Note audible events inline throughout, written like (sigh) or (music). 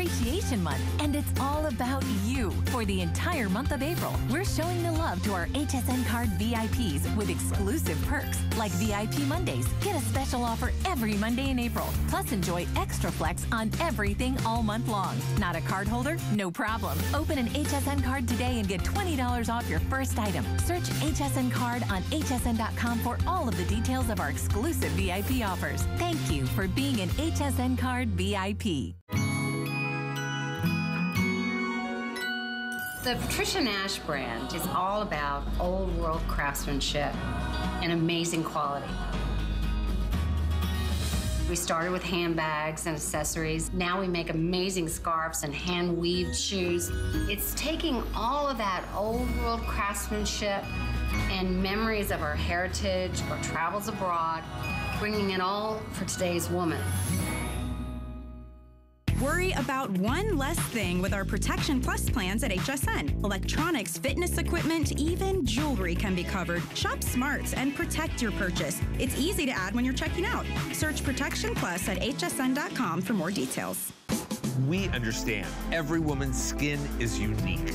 Appreciation Month, and it's all about you. For the entire month of April, we're showing the love to our HSN card VIPs with exclusive perks like VIP Mondays. Get a special offer every Monday in April. Plus, enjoy extra flex on everything all month long. Not a card holder? No problem. Open an HSN card today and get $20 off your first item. Search HSN card on hsn.com for all of the details of our exclusive VIP offers. Thank you for being an HSN card VIP. The Patricia Nash brand is all about old world craftsmanship and amazing quality. We started with handbags and accessories. Now we make amazing scarves and hand weaved shoes. It's taking all of that old world craftsmanship and memories of our heritage, our travels abroad, bringing it all for today's woman. Worry about one less thing with our Protection Plus plans at HSN. Electronics, fitness equipment, even jewelry can be covered. Shop smart and protect your purchase. It's easy to add when you're checking out. Search Protection Plus at hsn.com for more details. We understand every woman's skin is unique.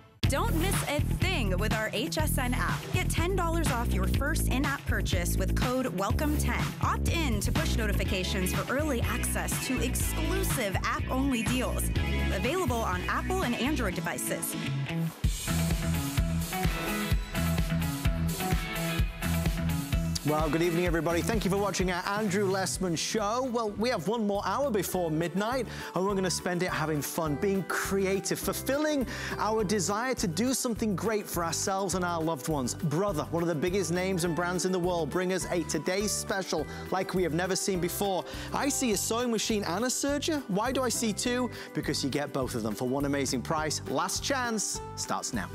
Don't miss a thing with our HSN app. Get $10 off your first in-app purchase with code WELCOME10. Opt in to push notifications for early access to exclusive app-only deals. Available on Apple and Android devices. Well, good evening, everybody. Thank you for watching our Andrew Lessman show. Well, we have one more hour before midnight, and we're going to spend it having fun, being creative, fulfilling our desire to do something great for ourselves and our loved ones. Brother, one of the biggest names and brands in the world, bring us a today's special like we have never seen before. I see a sewing machine and a serger. Why do I see two? Because you get both of them for one amazing price. Last chance starts now.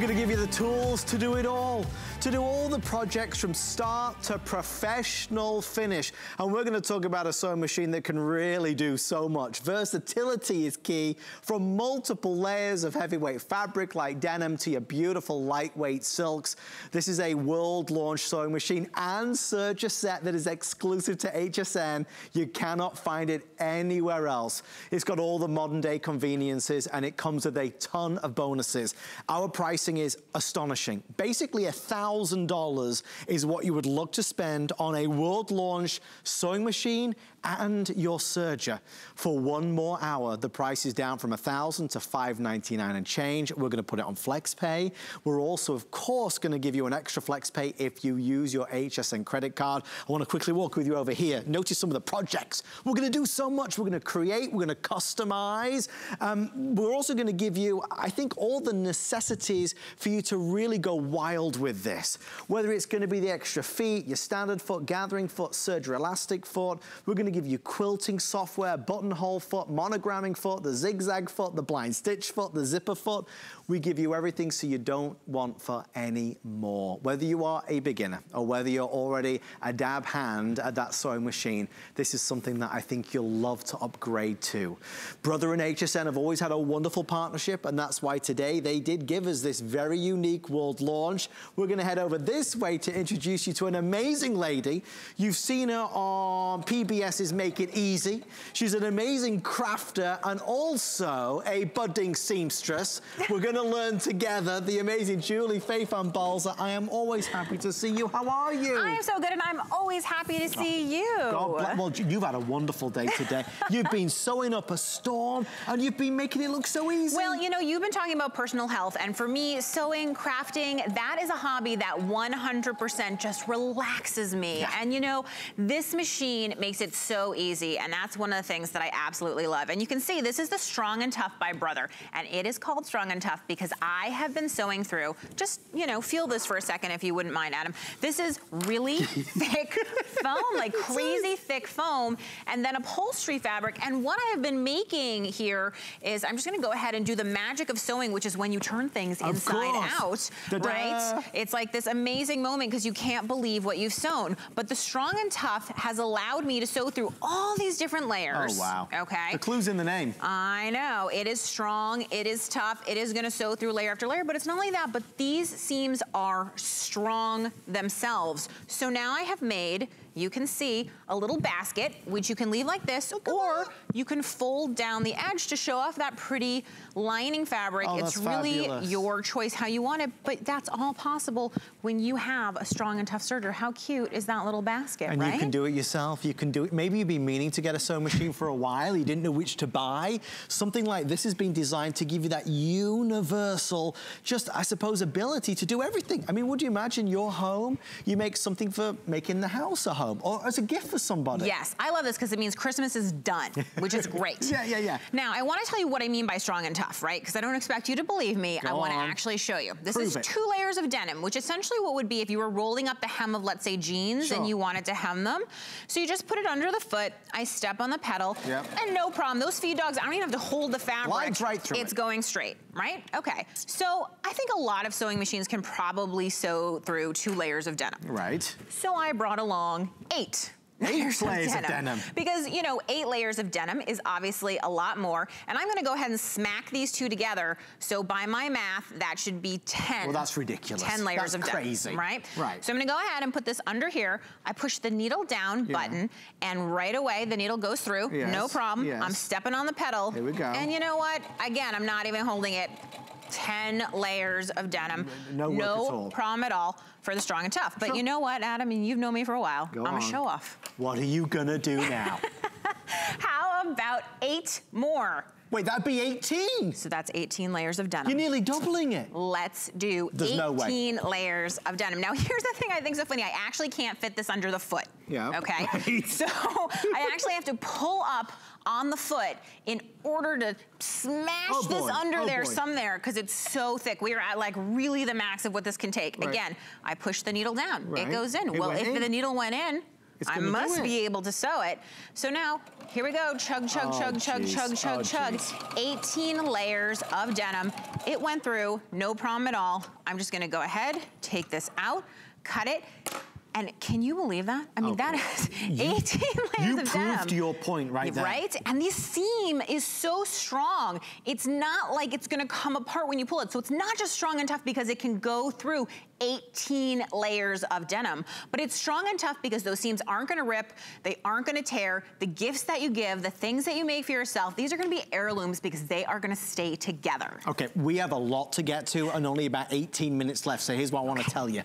We're gonna give you the tools to do it all, to do all the projects from start to professional finish. And we're gonna talk about a sewing machine that can really do so much. Versatility is key from multiple layers of heavyweight fabric like denim to your beautiful lightweight silks. This is a world launch sewing machine and serger set that is exclusive to HSN. You cannot find it anywhere else. It's got all the modern day conveniences and it comes with a ton of bonuses. Our pricing is astonishing. Basically $1,000 is what you would look to spend on a world launch sewing machine and your serger. For one more hour, the price is down from 1000 to 599 and change. We're gonna put it on FlexPay. We're also, of course, gonna give you an extra FlexPay if you use your HSN credit card. I wanna quickly walk with you over here. Notice some of the projects. We're gonna do so much. We're gonna create, we're gonna customize. Um, we're also gonna give you, I think, all the necessities for you to really go wild with this. Whether it's gonna be the extra feet, your standard foot, gathering foot, serger elastic foot, we're gonna give you quilting software, buttonhole foot, monogramming foot, the zigzag foot, the blind stitch foot, the zipper foot. We give you everything so you don't want for any more. Whether you are a beginner or whether you're already a dab hand at that sewing machine, this is something that I think you'll love to upgrade to. Brother and HSN have always had a wonderful partnership and that's why today they did give us this very unique world launch. We're gonna head over this way to introduce you to an amazing lady. You've seen her on PBS's Make It Easy. She's an amazing crafter and also a budding seamstress. We're gonna learn together the amazing Julie Fei-Fan Balzer. I am always happy to see you. How are you? I am so good and I'm always happy to see oh, you. God well, you've had a wonderful day today. (laughs) you've been sewing up a storm and you've been making it look so easy. Well, you know, you've been talking about personal health and for me, sewing, crafting, that is a hobby that 100% just relaxes me. Yeah. And you know, this machine makes it so easy and that's one of the things that I absolutely love. And you can see this is the Strong and Tough by Brother and it is called Strong and Tough because I have been sewing through, just, you know, feel this for a second if you wouldn't mind, Adam. This is really (laughs) thick foam, like crazy thick foam, and then upholstery fabric. And what I have been making here is, I'm just gonna go ahead and do the magic of sewing, which is when you turn things Of inside course. out, right? It's like this amazing moment because you can't believe what you've sewn. But the Strong and Tough has allowed me to sew through all these different layers. Oh, wow. Okay. The clue's in the name. I know, it is strong, it is tough, it is gonna sew through layer after layer, but it's not only that, but these seams are strong themselves. So now I have made, you can see, a little basket, which you can leave like this, oh, or you can fold down the edge to show off that pretty lining fabric. Oh, it's really fabulous. your choice how you want it, but that's all possible when you have a strong and tough serger. How cute is that little basket, And right? you can do it yourself. You can do it. Maybe you've been meaning to get a sewing machine for a while. You didn't know which to buy. Something like this has been designed to give you that universal, just, I suppose, ability to do everything. I mean, would you imagine your home, you make something for making the house a home or as a gift for somebody? Yes, I love this because it means Christmas is done, (laughs) which is great. (laughs) Yeah, yeah, yeah. Now, I want to tell you what I mean by strong and tough, right? Because I don't expect you to believe me. I want to on. actually show you. This Prove is it. two layers of denim, which essentially what would be if you were rolling up the hem of, let's say, jeans Sure. and you wanted to hem them. So you just put it under the foot. I step on the pedal, Yep. and no problem. Those feed dogs, I don't even have to hold the fabric. Glides right through It's it. going straight, right? Okay. So I think a lot of sewing machines can probably sew through two layers of denim. Right. So I brought along eight. Eight layers of denim. Because, you know, eight layers of denim is obviously a lot more. And I'm gonna go ahead and smack these two together. So by my math, that should be 10. Well, that's ridiculous. 10 layers That's of crazy. denim, right? Right. So I'm gonna go ahead and put this under here. I push the needle down Yeah. button, and right away the needle goes through. No problem. yes. I'm stepping on the pedal. Here we go. And you know what? Again, I'm not even holding it. 10 layers of denim. No all. problem at all for the strong and tough. But Sure. you know what, Adam, and you've known me for a while. Go I'm on. a show off. What are you gonna do now? (laughs) How about eight more? Wait, that'd be 18. So that's 18 layers of denim. You're nearly doubling it. Let's do There's 18 no layers of denim. Now, (laughs) here's the thing I think is so funny. I actually can't fit this under the foot. Yeah, Okay. (laughs) right. So I actually have to pull up on the foot in order to smash Oh, this under Oh, there, boy. some there, because it's so thick. We are at like really the max of what this can take. Right. Again, I push the needle down. Right. It goes in. It well, if in. the needle went in, I must be able to sew it. So now, here we go. Chug, chug, Oh, chug, chug, chug, chug, Oh, chug. 18 layers of denim. It went through, no problem at all. I'm just gonna go ahead, take this out, cut it, and can you believe that? I mean, Oh, that is You- (laughs) 18 layers You of proved denim. your point right there. Right? And this seam is so strong. It's not like it's gonna come apart when you pull it. So it's not just strong and tough because it can go through 18 layers of denim, but it's strong and tough because those seams aren't gonna rip, they aren't gonna tear. The gifts that you give, the things that you make for yourself, these are gonna be heirlooms because they are gonna stay together. Okay, we have a lot to get to and only about 18 minutes left, so here's what I want to tell you.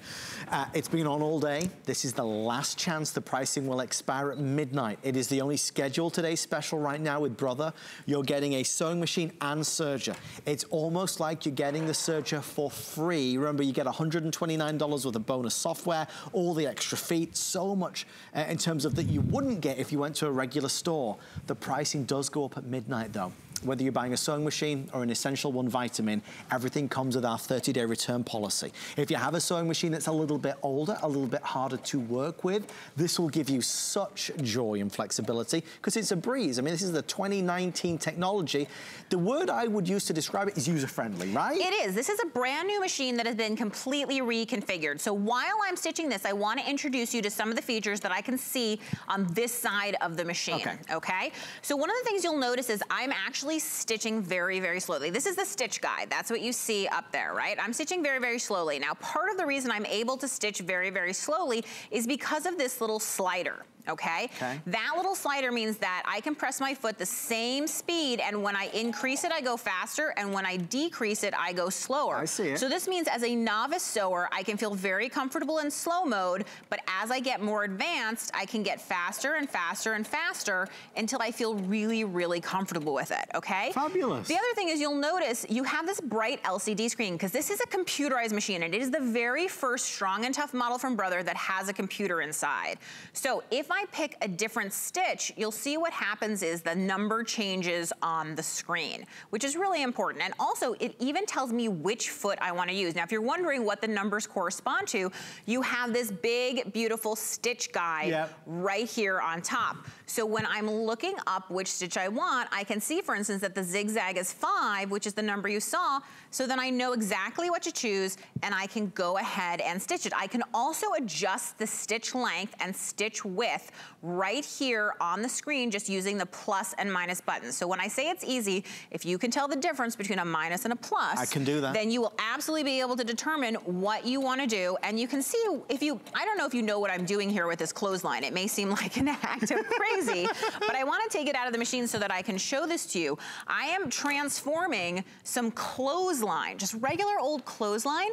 Uh, it's been on all day. This is the last chance the pricing will expire at midnight. It is the only schedule today special right now with Brother. You're getting a sewing machine and serger. It's almost like you're getting the serger for free. Remember, you get $129 worth of bonus software, all the extra feet, so much uh, in terms of that you wouldn't get if you went to a regular store. The pricing does go up at midnight though. Whether you're buying a sewing machine or an Essential One vitamin, everything comes with our 30-day return policy. If you have a sewing machine that's a little bit older, a little bit harder to work with, this will give you such joy and flexibility because it's a breeze. I mean, this is the 2019 technology. The word I would use to describe it is user-friendly, right? It is. This is a brand new machine that has been completely reconfigured. So while I'm stitching this, I want to introduce you to some of the features that I can see on this side of the machine. Okay. Okay? So one of the things you'll notice is I'm actually stitching very, very slowly. This is the stitch guide. That's what you see up there, right? I'm stitching very, very slowly. Now, part of the reason I'm able to stitch very, very slowly is because of this little slider. Okay? Okay. That little slider means that I can press my foot the same speed, and when I increase it, I go faster, and when I decrease it, I go slower. I see it. So this means as a novice sewer, I can feel very comfortable in slow mode, but as I get more advanced, I can get faster and faster and faster until I feel really, really comfortable with it, okay? Fabulous. The other thing is you'll notice you have this bright LCD screen because this is a computerized machine and it is the very first strong and tough model from Brother that has a computer inside. So if I pick a different stitch, you'll see what happens is the number changes on the screen, which is really important. And also, it even tells me which foot I wanna use. Now, if you're wondering what the numbers correspond to, you have this big, beautiful stitch guide yep. right here on top. So when I'm looking up which stitch I want, I can see, for instance, that the zigzag is five, which is the number you saw. So then I know exactly what to choose and I can go ahead and stitch it. I can also adjust the stitch length and stitch width right here on the screen just using the plus and minus buttons. So when I say it's easy, if you can tell the difference between a minus and a plus, I can do that. then you will absolutely be able to determine what you want to do. And you can see if you, I don't know if you know what I'm doing here with this clothesline. It may seem like an (laughs) act of crazy, but I want to take it out of the machine so that I can show this to you. I am transforming some clothesline, just regular old clothesline,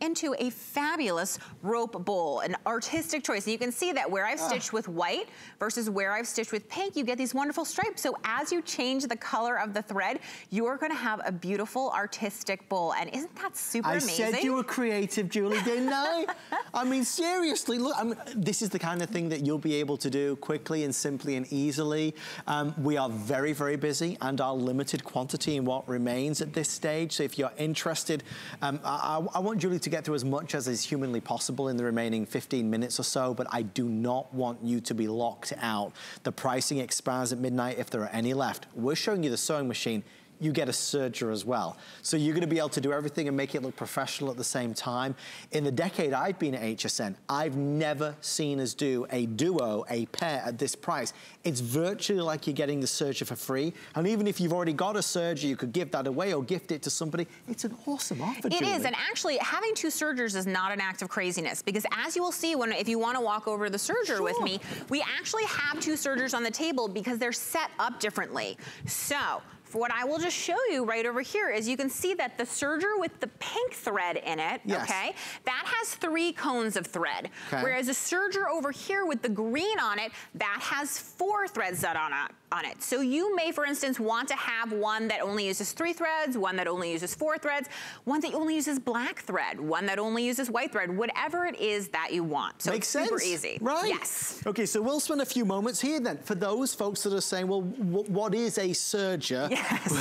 into a fabulous rope bowl, an artistic choice. And you can see that where I've ah. stitched with white versus where I've stitched with pink, you get these wonderful stripes. So as you change the color of the thread, you are gonna have a beautiful artistic bowl. And isn't that super I amazing? I said you were creative, Julie, didn't I? I mean, seriously, look, I mean, this is the kind of thing that you'll be able to do quickly and simply and easily. Um, we are very, very busy and our limited quantity in what remains at this stage. So if you're interested, um, I, I want Julie to to get through as much as is humanly possible in the remaining 15 minutes or so, but I do not want you to be locked out. The pricing expires at midnight if there are any left. We're showing you the sewing machine you get a serger as well. So you're gonna be able to do everything and make it look professional at the same time. In the decade I've been at HSN, I've never seen us do a duo, a pair at this price. It's virtually like you're getting the serger for free. And even if you've already got a serger, you could give that away or gift it to somebody. It's an awesome offer, It Julie. is, and actually having two sergers is not an act of craziness because as you will see when if you wanna walk over to the serger sure. with me, we actually have two sergers on the table because they're set up differently. So what I will just show you right over here is you can see that the serger with the pink thread in it, yes. okay, that has three cones of thread. Okay. Whereas the serger over here with the green on it, that has four threads set on it on it. So you may, for instance, want to have one that only uses three threads, one that only uses four threads, one that only uses black thread, one that only uses white thread, whatever it is that you want. So Makes super sense. easy. Right. Yes. Okay, so we'll spend a few moments here then. For those folks that are saying, well, what is a serger? Yes.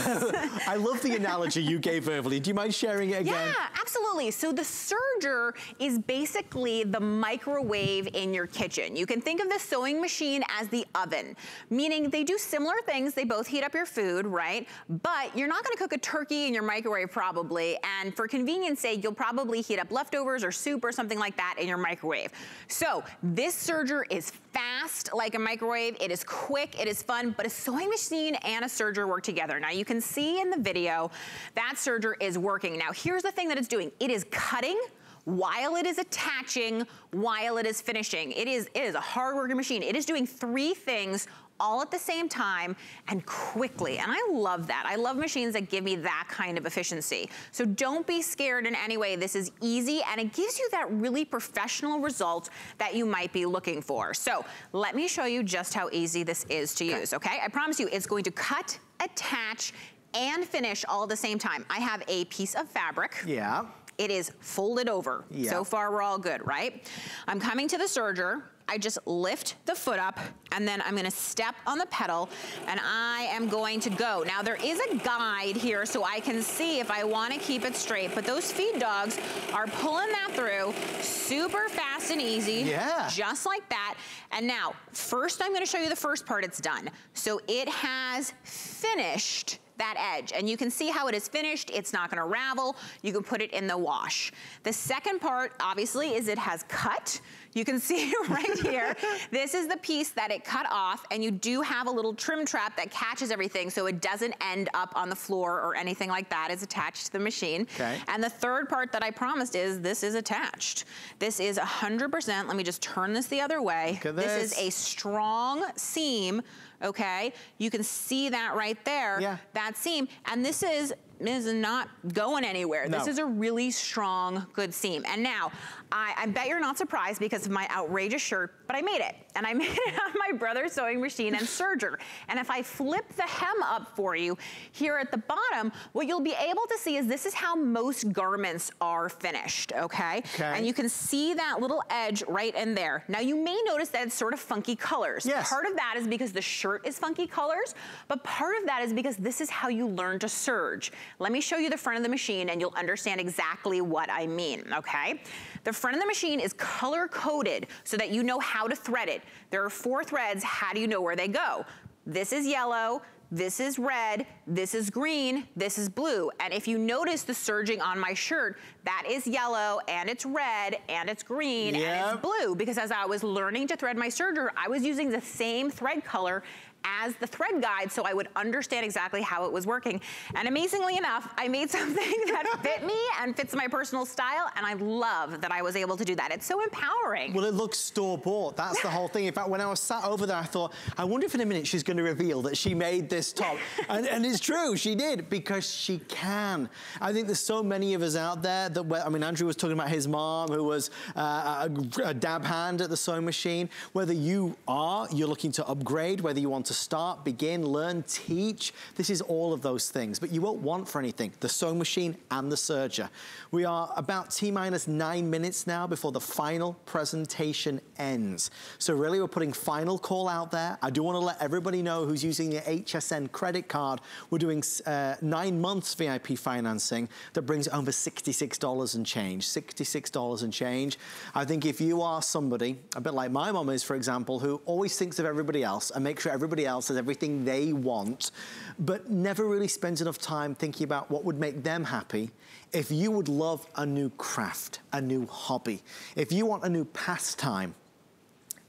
(laughs) I love the analogy you gave verbally. Do you mind sharing it again? Yeah, absolutely. So the serger is basically the microwave in your kitchen. You can think of the sewing machine as the oven, meaning they do similar things. They both heat up your food, right? But you're not gonna cook a turkey in your microwave probably, and for convenience sake, you'll probably heat up leftovers or soup or something like that in your microwave. So this serger is fast like a microwave. It is quick, it is fun, but a sewing machine and a serger work together. Now you can see in the video that serger is working. Now here's the thing that it's doing. It is cutting while it is attaching, while it is finishing. It is, it is a hard working machine. It is doing three things all at the same time and quickly. And I love that. I love machines that give me that kind of efficiency. So don't be scared in any way. This is easy and it gives you that really professional result that you might be looking for. So let me show you just how easy this is to use, okay? I promise you it's going to cut, attach, and finish all at the same time. I have a piece of fabric. Yeah. It is folded over. Yeah. So far, we're all good, right? I'm coming to the serger. I just lift the foot up and then I'm gonna step on the pedal and I am going to go. Now there is a guide here so I can see if I wanna keep it straight, but those feed dogs are pulling that through super fast and easy. Yeah. Just like that. And now, first I'm gonna show you the first part it's done. So it has finished that edge. And you can see how it is finished. It's not gonna ravel. You can put it in the wash. The second part, obviously, is it has cut. You can see (laughs) right here, this is the piece that it cut off and you do have a little trim trap that catches everything so it doesn't end up on the floor or anything like that. It's attached to the machine. Okay. And the third part that I promised is this is attached. This is 100%, let me just turn this the other way. This. this is a strong seam okay? You can see that right there, yeah. that seam. And this is is not going anywhere. No. This is a really strong, good seam. And now, I, I, bet you're not surprised because of my outrageous shirt, but I made it. And I (laughs) made it on my brother's sewing machine and (laughs) serger. And if I flip the hem up for you, here at the bottom, what you'll be able to see is this is how most garments are finished, okay? okay. And you can see that little edge right in there. Now you may notice that it's sort of funky colors. Yes. Part of that is because the shirt is funky colors, but part of that is because this is how you learn to serge. Let me show you the front of the machine and you'll understand exactly what I mean, okay? The front of the machine is color coded so that you know how to thread it. There are four threads, how do you know where they go? This is yellow, this is red, this is green, this is blue. And if you notice the serging on my shirt, that is yellow and it's red and it's green yep. and it's blue because as I was learning to thread my serger, I was using the same thread color as the thread guide so I would understand exactly how it was working. And amazingly enough, I made (laughs) something that fit me and fits my personal style, and I love that I was able to do that. It's so empowering. Well, it looks store-bought. That's the whole thing. In fact, when I was sat over there, I thought, I wonder if in a minute she's going to reveal that she made this top. (laughs) and, and, it's true, she did, because she can. I think there's so many of us out there that, I mean, Andrew was talking about his mom who was uh, a, a dab hand at the sewing machine. Whether you are, you're looking to upgrade, whether you want to start, begin, learn, teach. This is all of those things, but you won't want for anything, the sewing machine and the serger. We are about T-minus nine minutes now before the final presentation ends. So really we're putting final call out there. I do want to let everybody know who's using the HSN credit card. We're doing uh, nine months VIP financing that brings over $66 and change, $66 and change. I think if you are somebody, a bit like my mom is, for example, who always thinks of everybody else and makes sure everybody else has everything they want, but never really spends enough time thinking about what would make them happy. If you would love a new craft, a new hobby, if you want a new pastime,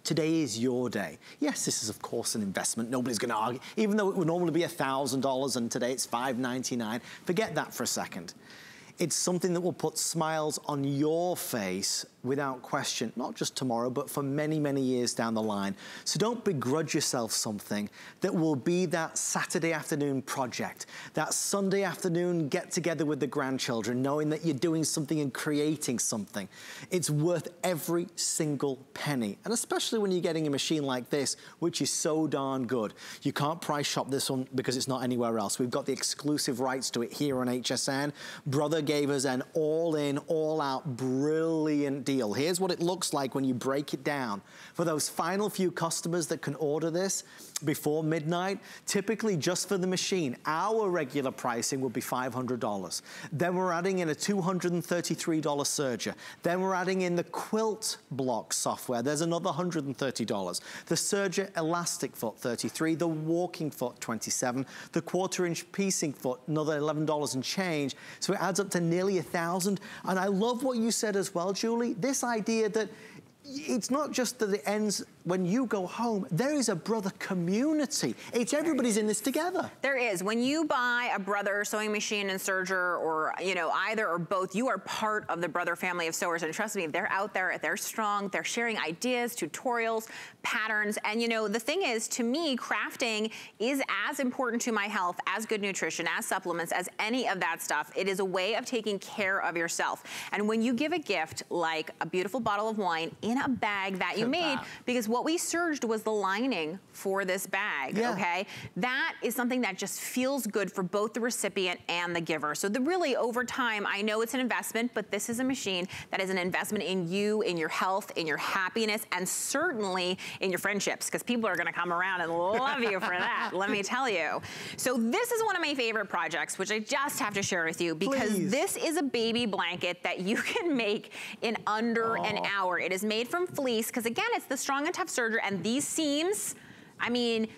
Today is your day. Yes, this is of course an investment. Nobody's gonna argue. Even though it would normally be $1,000 and today it's $5.99, forget that for a second. It's something that will put smiles on your face without question, not just tomorrow, but for many, many years down the line. So don't begrudge yourself something that will be that Saturday afternoon project, that Sunday afternoon get together with the grandchildren, knowing that you're doing something and creating something. It's worth every single penny. And especially when you're getting a machine like this, which is so darn good. You can't price shop this one because it's not anywhere else. We've got the exclusive rights to it here on HSN. Brother gave us an all-in, all-out, brilliant deal. Here's what it looks like when you break it down. For those final few customers that can order this before midnight, typically just for the machine, our regular pricing would be $500. Then we're adding in a $233 serger. Then we're adding in the quilt block software. There's another $130. The serger elastic foot, 33. The walking foot, 27. The quarter inch piecing foot, another $11 and change. So it adds up to nearly a thousand. And I love what you said as well, Julie this idea that it's not just that it ends when you go home, there is a brother community. It's everybody's in this together. There is. When you buy a brother sewing machine and serger or, you know, either or both, you are part of the brother family of sewers. And trust me, they're out there, they're strong, they're sharing ideas, tutorials, patterns. And, you know, the thing is, to me, crafting is as important to my health as good nutrition, as supplements, as any of that stuff. It is a way of taking care of yourself. And when you give a gift like a beautiful bottle of wine in a bag that you made, because what we serged was the lining for this bag, yeah. okay? That is something that just feels good for both the recipient and the giver. So the really over time, I know it's an investment, but this is a machine that is an investment in you, in your health, in your happiness, and certainly in your friendships, because people are gonna come around and love you for that, (laughs) let me tell you. So this is one of my favorite projects, which I just have to share with you, because Please. this is a baby blanket that you (laughs) can make in under an hour. It is made from fleece, because again, it's the strong and tough serger and these seams, I mean,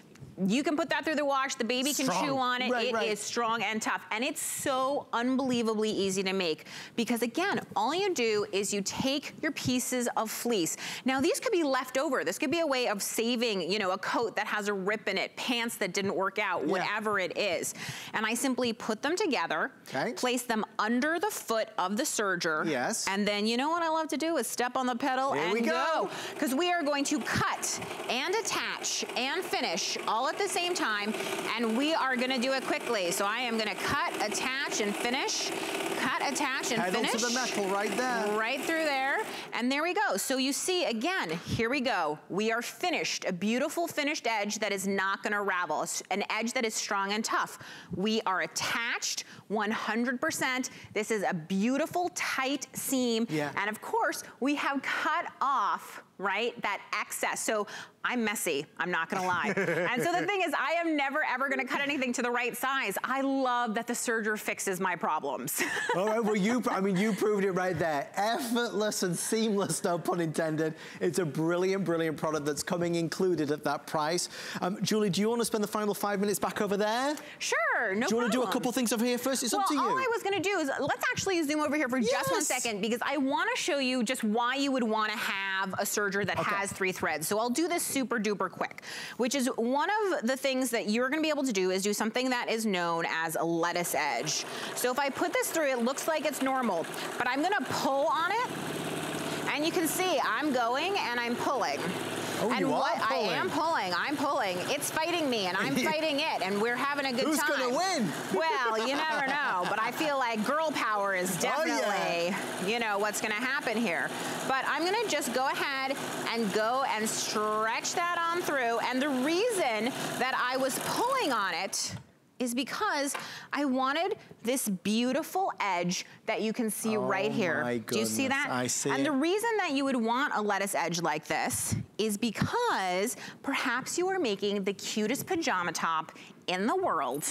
you can put that through the wash. The baby can strong. chew on it. Right, it right. is strong and tough. And it's so unbelievably easy to make because again, all you do is you take your pieces of fleece. Now these could be left over. This could be a way of saving, you know, a coat that has a rip in it, pants that didn't work out, yeah. whatever it is. And I simply put them together, okay. place them under the foot of the serger. Yes. And then you know what I love to do is step on the pedal Here and go. Because we are going to cut and attach and finish all at the same time, and we are gonna do it quickly. So I am gonna cut, attach, and finish. Cut, attach, and Pedal finish. to the metal right there. Right through there. And there we go. So you see, again, here we go. We are finished. A beautiful finished edge that is not gonna ravel. An edge that is strong and tough. We are attached 100%. This is a beautiful, tight seam. Yeah. And of course, we have cut off right? That excess. So I'm messy, I'm not gonna lie. (laughs) and so the thing is, I am never ever gonna cut anything to the right size. I love that the serger fixes my problems. (laughs) All right, well you, I mean, you proved it right there. Effortless and seamless, no pun intended. It's a brilliant, brilliant product that's coming included at that price. Um, Julie, do you wanna spend the final five minutes back over there? Sure, no Do you wanna do a couple things over here first? It's well, up to you. all I was gonna do is, let's actually zoom over here for just one second because I wanna show you just why you would wanna have a serger that Okay. has three threads. So I'll do this super duper quick, which is one of the things that you're gonna be able to do is do something that is known as a lettuce edge. So if I put this through, it looks like it's normal, but I'm gonna pull on it and you can see I'm going and I'm pulling. Oh, and you are what I am pulling, I'm pulling. It's fighting me and I'm (laughs) fighting it and we're having a good Who's time. gonna win? (laughs) Well, you never know, but I feel like girl power is Oh, yeah. definitely, you know, what's gonna happen here. But I'm gonna just go ahead and go and stretch that on through. And the reason that I was pulling on it is because I wanted this beautiful edge that you can see Oh, right here. Do you see that? I see And it. the reason that you would want a lettuce edge like this is because perhaps you are making the cutest pajama top in the world.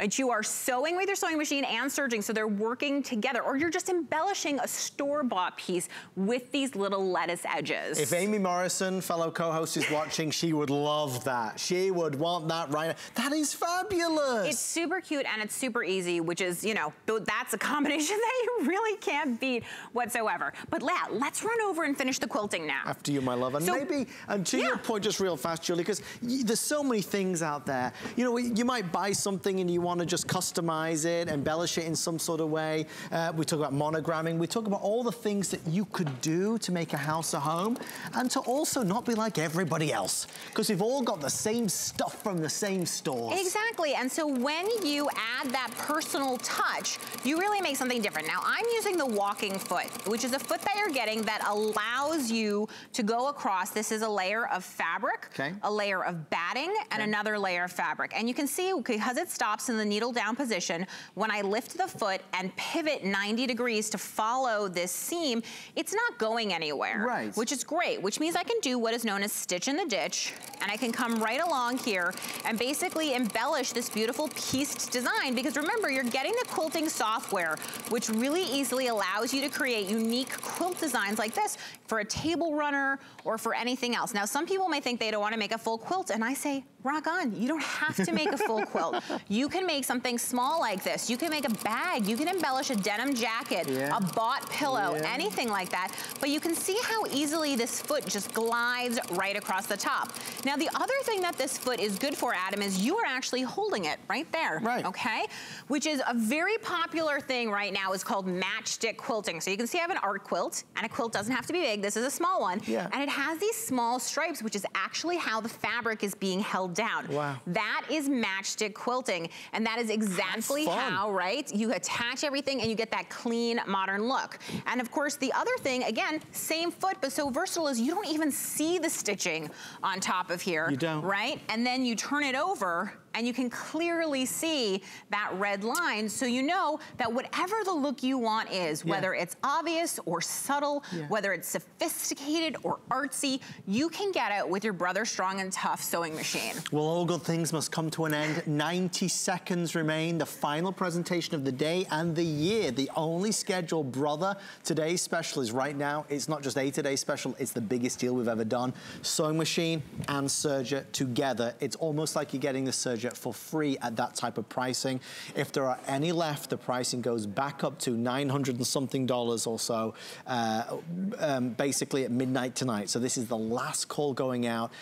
But you are sewing with your sewing machine and serging, so they're working together. Or you're just embellishing a store-bought piece with these little lettuce edges. If Amy Morrison, fellow co-host, is watching, she would love that. She would want that right now. That is fabulous. It's super cute and it's super easy, which is, you know, that's a combination (laughs) that you really can't beat whatsoever. But yeah, let's run over and finish the quilting now. After you, my love. And So- maybe, and to your point, just real fast, Julie, because there's so many things out there. You know, you might buy something and you want to just customize it, embellish it in some sort of way. Uh, we talk about monogramming. We talk about all the things that you could do to make a house a home and to also not be like everybody else. Because we've all got the same stuff from the same stores. Exactly, and so when you add that personal touch, you really make something different. Now, I'm using the walking foot, which is a foot that you're getting that allows you to go across. This is a layer of fabric, Okay. a layer of batting, and another layer of fabric. And you can see, because it stops in the needle down position, when I lift the foot and pivot 90 degrees to follow this seam, it's not going anywhere. Right. Which is great, which means I can do what is known as stitch in the ditch, and I can come right along here and basically embellish this beautiful pieced design because remember, you're getting the quilting software, which really easily allows you to create unique quilt designs like this for a table runner or for anything else. Now, some people may think they don't want to make a full quilt, and I say, rock on. You don't have to make a full quilt. (laughs) You can make something small like this. You can make a bag. You can embellish a denim jacket, Yeah. a bought pillow, Yeah. anything like that. But you can see how easily this foot just glides right across the top. Now, the other thing that this foot is good for, Adam, is you are actually holding it right there. Right. Okay? Which is a very popular thing right now is called matchstick quilting. So you can see I have an art quilt, and a quilt doesn't have to be big. This is a small one. Yeah. And it has these small stripes, which is actually how the fabric is being held down. Wow. That is matchstick quilting. And that is exactly how, right? You attach everything and you get that clean, modern look. And of course, the other thing, again, same foot, but so versatile is you don't even see the stitching on top of here. You don't. Right? And then you turn it over and you can clearly see that red line so you know that whatever the look you want is, Yeah. whether it's obvious or subtle, Yeah. whether it's sophisticated or artsy, you can get it with your Brother Strong and Tough sewing machine. Well, all good things must come to an end. 90 seconds remain. The final presentation of the day and the year. The only scheduled brother today's special is right now. It's not just a today special, it's the biggest deal we've ever done. Sewing machine and serger together. It's almost like you're getting the serger for free at that type of pricing. If there are any left, the pricing goes back up to 900 and something dollars or so, uh, um, basically at midnight tonight. So this is the last call going out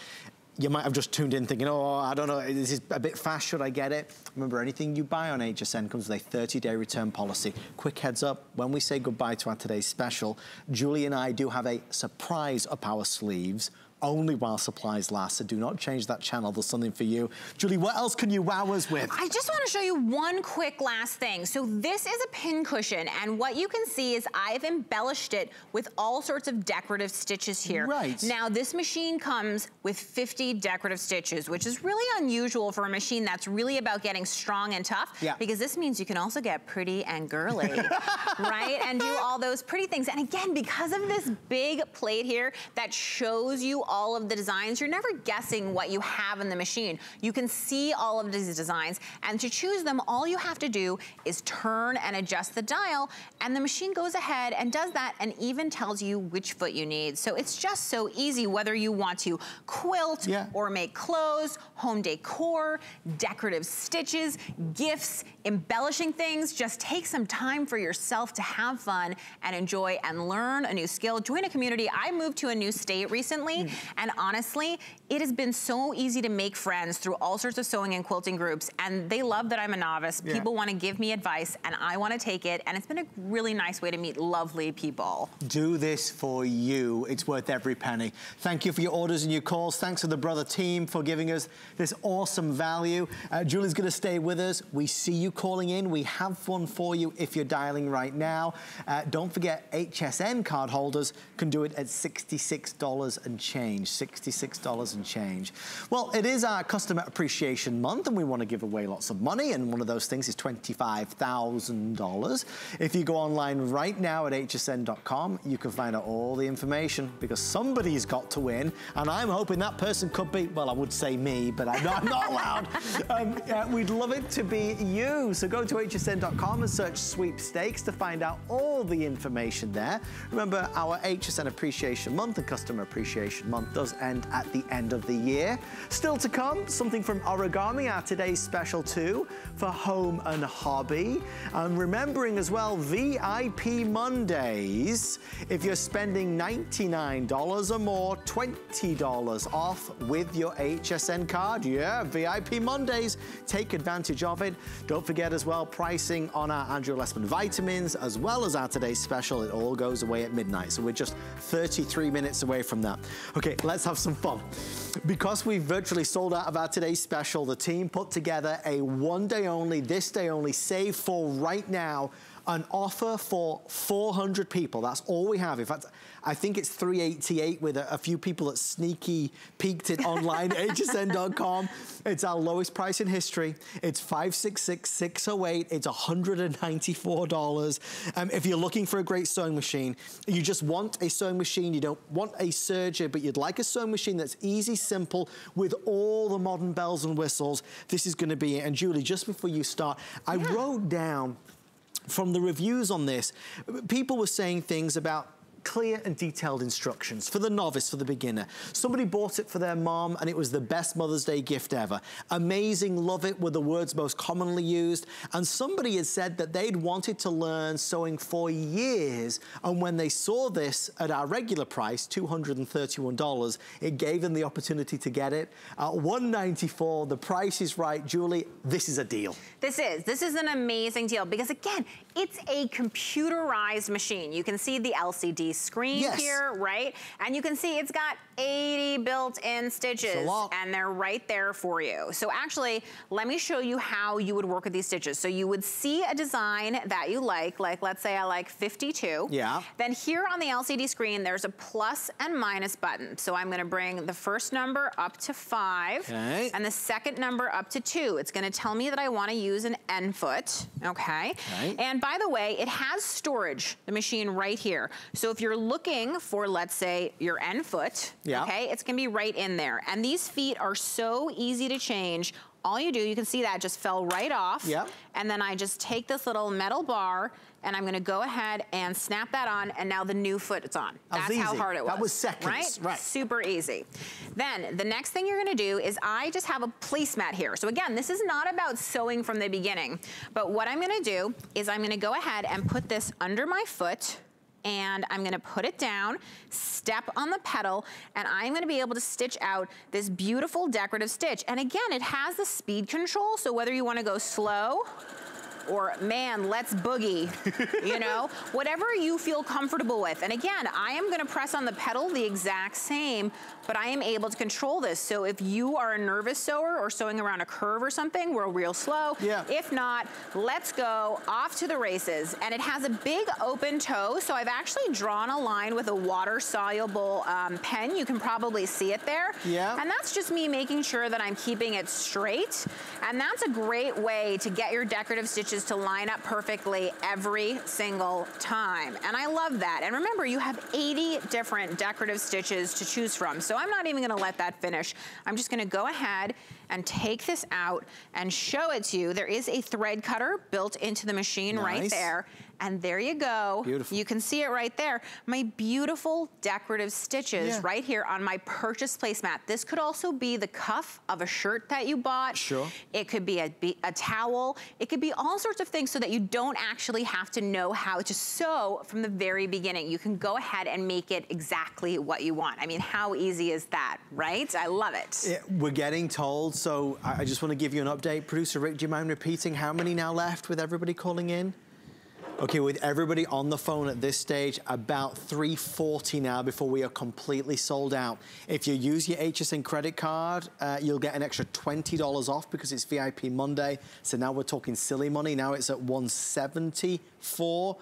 you might have just tuned in thinking, oh, I don't know, this is a bit fast, should I get it? Remember, anything you buy on HSN comes with a 30-day return policy. Quick heads up, when we say goodbye to our today's special, Julie and I do have a surprise up our sleeves only while supplies last. So do not change that channel. There's something for you. Julie, what else can you wow us with? I just want to show you one quick last thing. So this is a pin cushion, and what you can see is I've embellished it with all sorts of decorative stitches here. Right. Now, this machine comes with 50 decorative stitches, which is really unusual for a machine that's really about getting strong and tough. Yeah. Because this means you can also get pretty and girly, (laughs) right? And do all those pretty things. And again, because of this big plate here that shows you all of the designs, you're never guessing what you have in the machine. You can see all of these designs, and to choose them, all you have to do is turn and adjust the dial, and the machine goes ahead and does that and even tells you which foot you need. So it's just so easy whether you want to quilt Yeah. or make clothes, home decor, decorative stitches, gifts, embellishing things. Just take some time for yourself to have fun and enjoy and learn a new skill. Join a community. I moved to a new state recently, Hmm. And honestly, it has been so easy to make friends through all sorts of sewing and quilting groups, and they love that I'm a novice. Yeah. People want to give me advice, and I want to take it, and it's been a really nice way to meet lovely people. do this for you. It's worth every penny. Thank you for your orders and your calls. Thanks to the Brother team for giving us this awesome value. Uh, Julie's going to stay with us. We see you calling in. We have one for you if you're dialing right now. Uh, don't forget, HSN card holders can do it at $66 and change. $66 and change. Well, it is our Customer Appreciation Month, and we want to give away lots of money, and one of those things is $25,000. If you go online right now at hsn.com, you can find out all the information because somebody's got to win, and I'm hoping that person could be, well, I would say me, but I'm not, I'm not (laughs) allowed. Um, we'd love it to be you. So go to hsn.com and search sweepstakes to find out all the information there. Remember, our HSN Appreciation Month and Customer Appreciation Month does end at the end of the year. Still to come, something from Origami, our today's special too, for home and hobby. And remembering as well, VIP Mondays. If you're spending $99 or more, $20 off with your HSN card. Yeah, VIP Mondays. Take advantage of it. Don't forget as well, pricing on our Andrew Lessman vitamins, as well as our today's special. It all goes away at midnight. So we're just 33 minutes away from that. Okay, let's have some fun. Because we've virtually sold out of our today's special, the team put together a one day only, this day only, save for right now, an offer for 400 people. That's all we have. In fact, I think it's 388 with a, a few people that sneaky peeked it online, (laughs) hsn.com. It's our lowest price in history. It's 566-608. It's $194. Um, if you're looking for a great sewing machine, you just want a sewing machine, you don't want a serger, but you'd like a sewing machine that's easy, simple, with all the modern bells and whistles, this is gonna be it. And Julie, just before you start, I wrote down from the reviews on this, people were saying things about clear and detailed instructions for the novice, for the beginner. Somebody bought it for their mom and it was the best Mother's Day gift ever. Amazing, love it were the words most commonly used. And somebody had said that they'd wanted to learn sewing for years. And when they saw this at our regular price, $231, it gave them the opportunity to get it. At 194, the price is right. Julie, this is a deal. This is. This is an amazing deal because again, it's a computerized machine. You can see the LCD screen Yes. here, right? And you can see it's got 80 built-in stitches and they're right there for you. So actually, let me show you how you would work with these stitches. So you would see a design that you like, like let's say I like 52. Yeah. Then here on the LCD screen, there's a plus and minus button. So I'm gonna bring the first number up to five Okay. and the second number up to two. It's gonna tell me that I wanna use an N foot, okay? Okay. And by the way, it has storage, the machine right here. So if you're looking for, let's say, your N foot, Yeah. okay, it's gonna be right in there. And these feet are so easy to change. All you do, you can see that just fell right off. Yep. And then I just take this little metal bar and I'm gonna go ahead and snap that on and now the new foot is on. That That's how hard it was. That was seconds, right? right. Super easy. Then the next thing you're gonna do is I just have a placemat here. So again, this is not about sewing from the beginning, but what I'm gonna do is I'm gonna go ahead and put this under my foot and I'm gonna put it down, step on the pedal, and I'm gonna be able to stitch out this beautiful decorative stitch. And again, it has the speed control, so whether you wanna go slow or man, let's boogie, you (laughs) know? Whatever you feel comfortable with. And again, I am gonna press on the pedal the exact same, but I am able to control this. So if you are a nervous sewer or sewing around a curve or something, we're real slow. Yeah. If not, let's go off to the races. And it has a big open toe, so I've actually drawn a line with a water-soluble um, pen. You can probably see it there. Yeah. And that's just me making sure that I'm keeping it straight. And that's a great way to get your decorative stitches to line up perfectly every single time. And I love that. And remember, you have 80 different decorative stitches to choose from. So I'm not even gonna let that finish. I'm just gonna go ahead and take this out and show it to you. There is a thread cutter built into the machine right there. And there you go. Beautiful. You can see it right there. My beautiful decorative stitches Yeah. right here on my purchase placemat. This could also be the cuff of a shirt that you bought. Sure. It could be a, be a towel. It could be all sorts of things so that you don't actually have to know how to sew from the very beginning. You can go ahead and make it exactly what you want. I mean, how easy is that, right? I love it. Yeah, we're getting told, so I I just want to give you an update. Producer Rick, do you mind repeating how many now left with everybody calling in? Okay, with everybody on the phone at this stage, about 340 now before we are completely sold out. If you use your HSN credit card, uh, you'll get an extra $20 off because it's VIP Monday. So now we're talking silly money. Now it's at 174.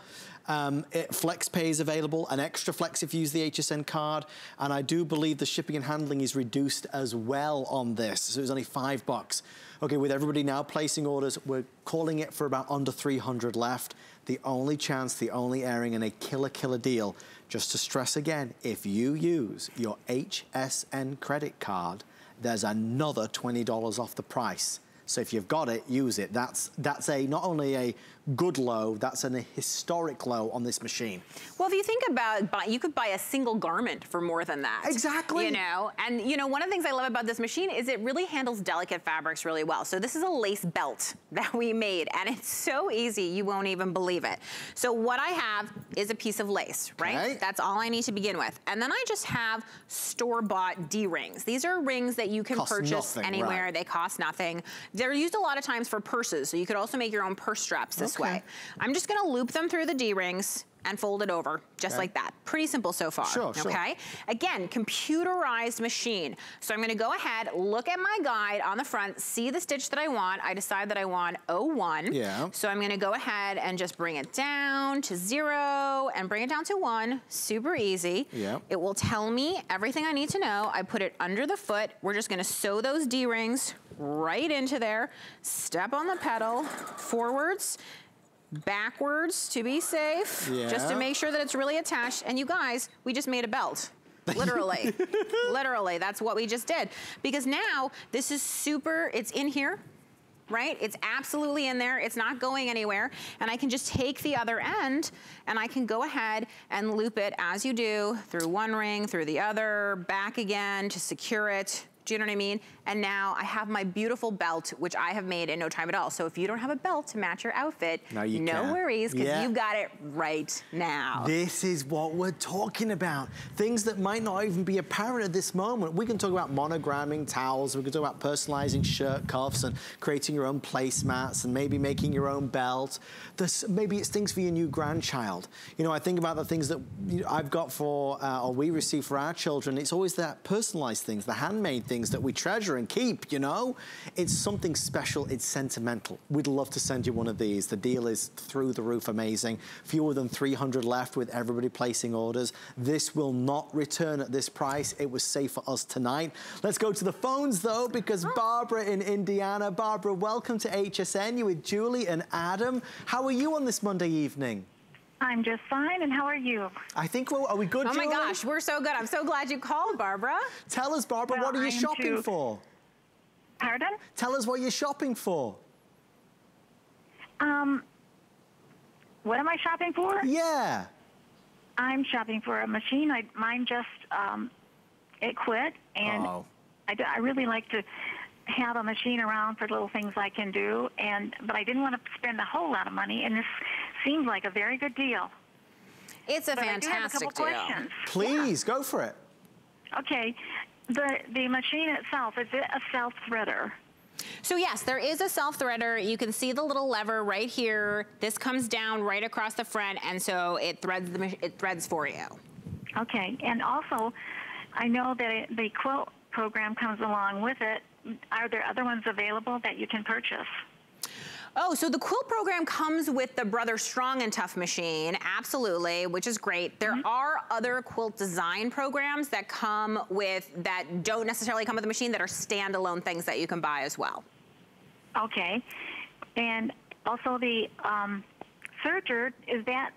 Um, it, flex pay is available, an extra flex if you use the HSN card, and I do believe the shipping and handling is reduced as well on this, so it's only five bucks. Okay, with everybody now placing orders, we're calling it for about under 300 left. The only chance, the only airing, and a killer, killer deal. Just to stress again, if you use your HSN credit card, there's another $20 off the price. So if you've got it, use it. That's that's a not only a good low, that's an, a historic low on this machine. Well, if you think about, you could buy a single garment for more than that. Exactly. You know, and you know, one of the things I love about this machine is it really handles delicate fabrics really well. So this is a lace belt (laughs) that we made, and it's so easy, you won't even believe it. So what I have is a piece of lace, right? Okay. That's all I need to begin with. And then I just have store-bought D-rings. These are rings that you can Cost purchase nothing, anywhere. right. They cost nothing. They're used a lot of times for purses, so you could also make your own purse straps this Okay. way. I'm just gonna loop them through the D-rings and fold it over, just Okay. like that. Pretty simple so far, Sure, sure. okay? Again, computerized machine. So I'm gonna go ahead, look at my guide on the front, see the stitch that I want. I decide that I want 01. Yeah. So I'm gonna go ahead and just bring it down to zero and bring it down to one. Super easy. Yeah. It will tell me everything I need to know. I put it under the foot. We're just gonna sew those D-rings right into there. Step on the pedal, forwards, backwards to be safe, just to make sure that it's really attached. And you guys, we just made a belt. (laughs) Literally, literally, that's what we just did. Because now this is super, it's in here, right? It's absolutely in there. It's not going anywhere. And I can just take the other end and I can go ahead and loop it as you do through one ring, through the other, back again to secure it. Do you know what I mean? And now I have my beautiful belt, which I have made in no time at all. So if you don't have a belt to match your outfit, Now you no worries, because Yeah. you got it right now. This is what we're talking about. Things that might not even be apparent at this moment. We can talk about monogramming towels, we can talk about personalizing shirt cuffs and creating your own placemats and maybe making your own belt. This, maybe it's things for your new grandchild. You know, I think about the things that you know, I've got for, uh, or we receive for our children. It's always that personalized things, the handmade things that we treasure and keep, you know? It's something special, it's sentimental. We'd love to send you one of these. The deal is through the roof amazing. Fewer than 300 left with everybody placing orders. This will not return at this price. It was safe for us tonight. Let's go to the phones though, because oh. Barbara in Indiana. Barbara, welcome to HSN. You're with Julie and Adam. How are you on this Monday evening? I'm just fine, and how are you? I think we're, are we good, Oh my gosh, we're so good. I'm so glad you called, Barbara. Tell us, Barbara, Well, what are you I am shopping too. for? Pardon? Tell us what you're shopping for. Um, what am I shopping for? Yeah. I'm shopping for a machine. I, mine just, um, it quit, and Oh. I, d- I really like to have a machine around for little things I can do, and but I didn't want to spend a whole lot of money, and this seemed like a very good deal. It's a But I do have a fantastic couple deal. questions. Please, go for it. Okay, the the machine itself is it a self threader? So yes, there is a self-threader. You can see the little lever right here. This comes down right across the front, and so it threads the it threads for you. Okay, and also, I know that the quilt program comes along with it. Are there other ones available that you can purchase? Oh, so the quilt program comes with the Brother Strong and Tough machine, absolutely, which is great. There mm -hmm. are other quilt design programs that come with, that don't necessarily come with the machine, that are standalone things that you can buy as well. Okay, and also the um, serger, is that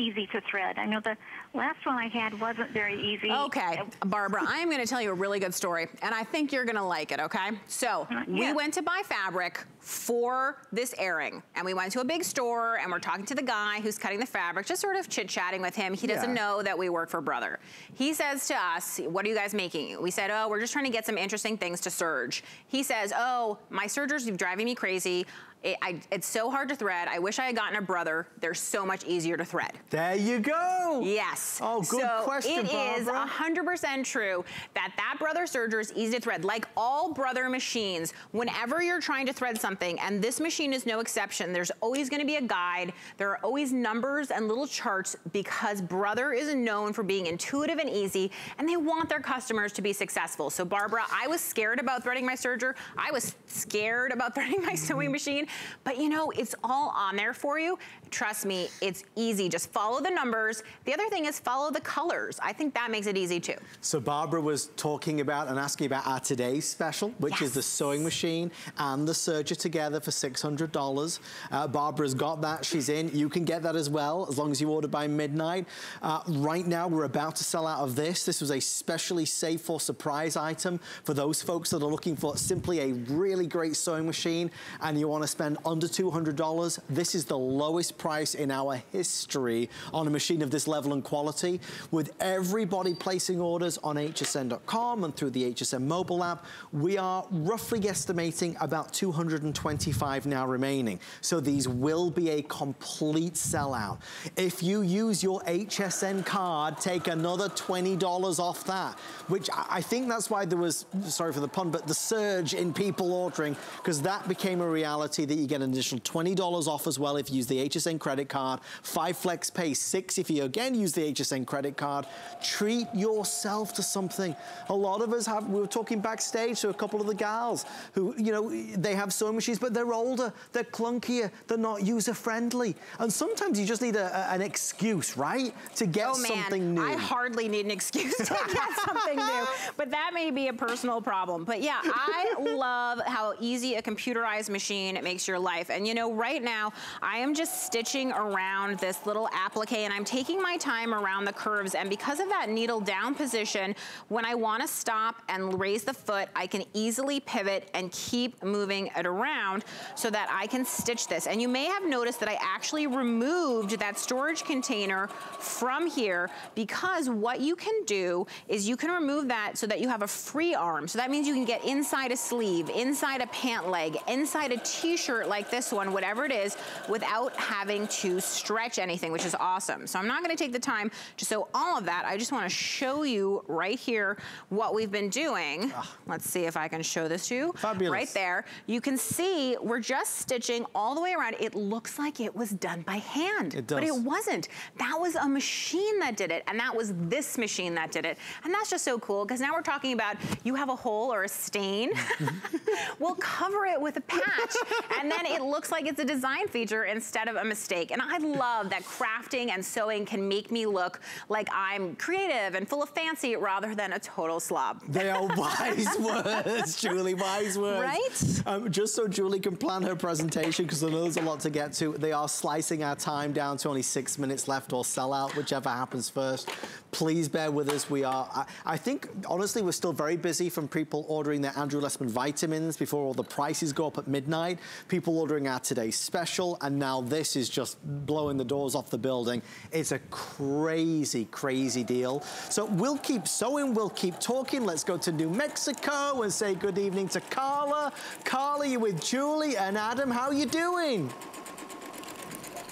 easy to thread. I know the last one I had wasn't very easy. Okay, Barbara, (laughs) I am gonna tell you a really good story, and I think you're gonna like it, okay? So, yeah. we went to buy fabric for this airing, and we went to a big store, and we're talking to the guy who's cutting the fabric, just sort of chit-chatting with him. He doesn't yeah. know that we work for Brother. He says to us, what are you guys making? We said, oh, we're just trying to get some interesting things to serge. He says, oh, my serger's driving me crazy. It, I, it's so hard to thread. I wish I had gotten a brother. They're so much easier to thread. There you go. Yes. Oh, good so question, It is 100% true that that brother serger is easy to thread. Like all brother machines, whenever you're trying to thread something, and this machine is no exception, there's always gonna be a guide. There are always numbers and little charts because brother is known for being intuitive and easy, and they want their customers to be successful. So Barbara, I was scared about threading my serger. I was scared about (laughs) threading my sewing machine. But you know, it's all on there for you. Trust me, it's easy. Just follow the numbers. The other thing is follow the colors. I think that makes it easy too. So Barbara was talking about and asking about our today's special, which yes. is the sewing machine and the serger together for $600. Uh, Barbara's got that. She's in. You can get that as well, as long as you order by midnight. Uh, right now, we're about to sell out of this. This was a specially saved for surprise item for those folks that are looking for simply a really great sewing machine and you want to spend under $200. This is the lowest price in our history on a machine of this level and quality. With everybody placing orders on hsn.com and through the HSN mobile app, we are roughly estimating about 225 now remaining. So these will be a complete sellout. If you use your HSN card, take another $20 off that, which I think that's why there was, sorry for the pun, but the surge in people ordering, because that became a reality that you get an additional $20 off as well if you use the HSN credit card. Five flex pay, six if you again use the HSN credit card. Treat yourself to something. A lot of us have, we were talking backstage to a couple of the gals who, you know, they have sewing machines, but they're older, they're clunkier, they're not user-friendly. And sometimes you just need a, a, an excuse, right? To get oh, something new. I hardly need an excuse to get (laughs) something new, but that may be a personal problem. But yeah, I love how easy a computerized machine makes your life. And you know, right now, I am just stitching around this little applique and I'm taking my time around the curves. And because of that needle down position, when I wanna stop and raise the foot, I can easily pivot and keep moving it around so that I can stitch this. And you may have noticed that I actually removed that storage container from here because what you can do is you can remove that so that you have a free arm. So that means you can get inside a sleeve, inside a pant leg, inside a t-shirt like this one, whatever it is, without having to stretch anything, which is awesome. So I'm not gonna take the time to sew all of that. I just wanna show you right here what we've been doing. Ugh. Let's see if I can show this to you. Fabulous. Right there. You can see we're just stitching all the way around. It looks like it was done by hand. It does. But it wasn't. That was a machine that did it, and that was this machine that did it. And that's just so cool, because now we're talking about you have a hole or a stain. Mm-hmm. (laughs) we'll cover it with a patch, (laughs) and then it looks like it's a design feature instead of a mistake. And I love that crafting and sewing can make me look like I'm creative and full of fancy rather than a total slob. They are wise (laughs) words, Julie, wise words. Right? Um, just so Julie can plan her presentation, because I know there's a lot to get to, they are slicing our time down to only six minutes left or sell out, whichever happens first. Please bear with us. We are, I, I think, honestly, we're still very busy from people ordering their Andrew Lessman vitamins before all the prices go up at midnight. People ordering our today's special, and now this is just blowing the doors off the building. It's a crazy, crazy deal. So we'll keep sewing, we'll keep talking. Let's go to New Mexico and say good evening to Carla. Carla, you're with Julie and Adam. How are you doing?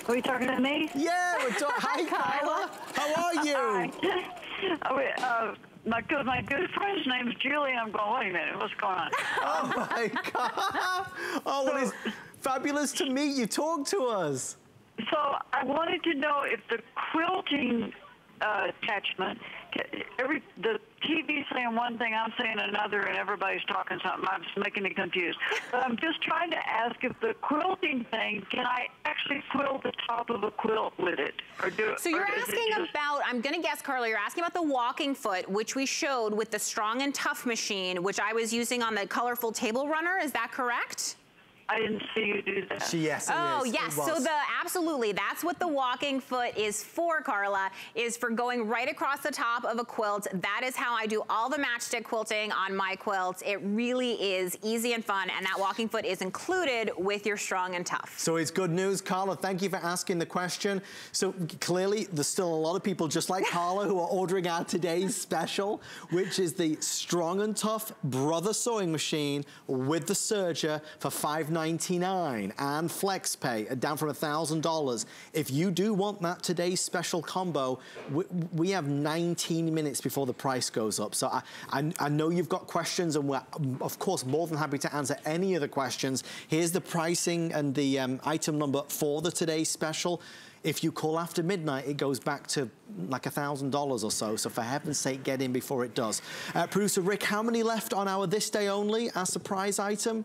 Are you talking to me? Yeah, we're talking. (laughs) Hi, Kyla. How are you? Hi. (laughs) Uh, my good my good friend's name's Julie. I'm going. Wait a minute, what's going on? (laughs) oh my God! Oh, well, it's fabulous to meet you. Talk to us. So I wanted to know if the quilting uh, attachment. Every the TV saying one thing, I'm saying another, and everybody's talking something. I'm just making me confused. But I'm just trying to ask if the quilting thing, can I actually quilt the top of a quilt with it, or do? So you're asking about? I'm going to guess, Carla. You're asking about the walking foot, which we showed with the strong and tough machine, which I was using on the colorful table runner. Is that correct? I didn't see you do that. She, yes, Oh, is. yes. So the, absolutely, that's what the walking foot is for, Carla, is for going right across the top of a quilt. That is how I do all the matchstick quilting on my quilts. It really is easy and fun, and that walking foot is included with your strong and tough. So it's good news, Carla. Thank you for asking the question. So clearly, there's still a lot of people just like Carla who are ordering our today's special, which is the strong and tough brother sewing machine with the serger for 5 $299 and flex pay uh, down from $1,000. If you do want that today's special combo, we, we, have 19 minutes before the price goes up. So I, I, I know you've got questions and we're um, of course more than happy to answer any of the questions. Here's the pricing and the um, item number for the today's special. If you call after midnight, it goes back to like $1,000 or so. So for heaven's sake, get in before it does. Uh, Producer Rick, how many left on our This Day Only, our surprise item?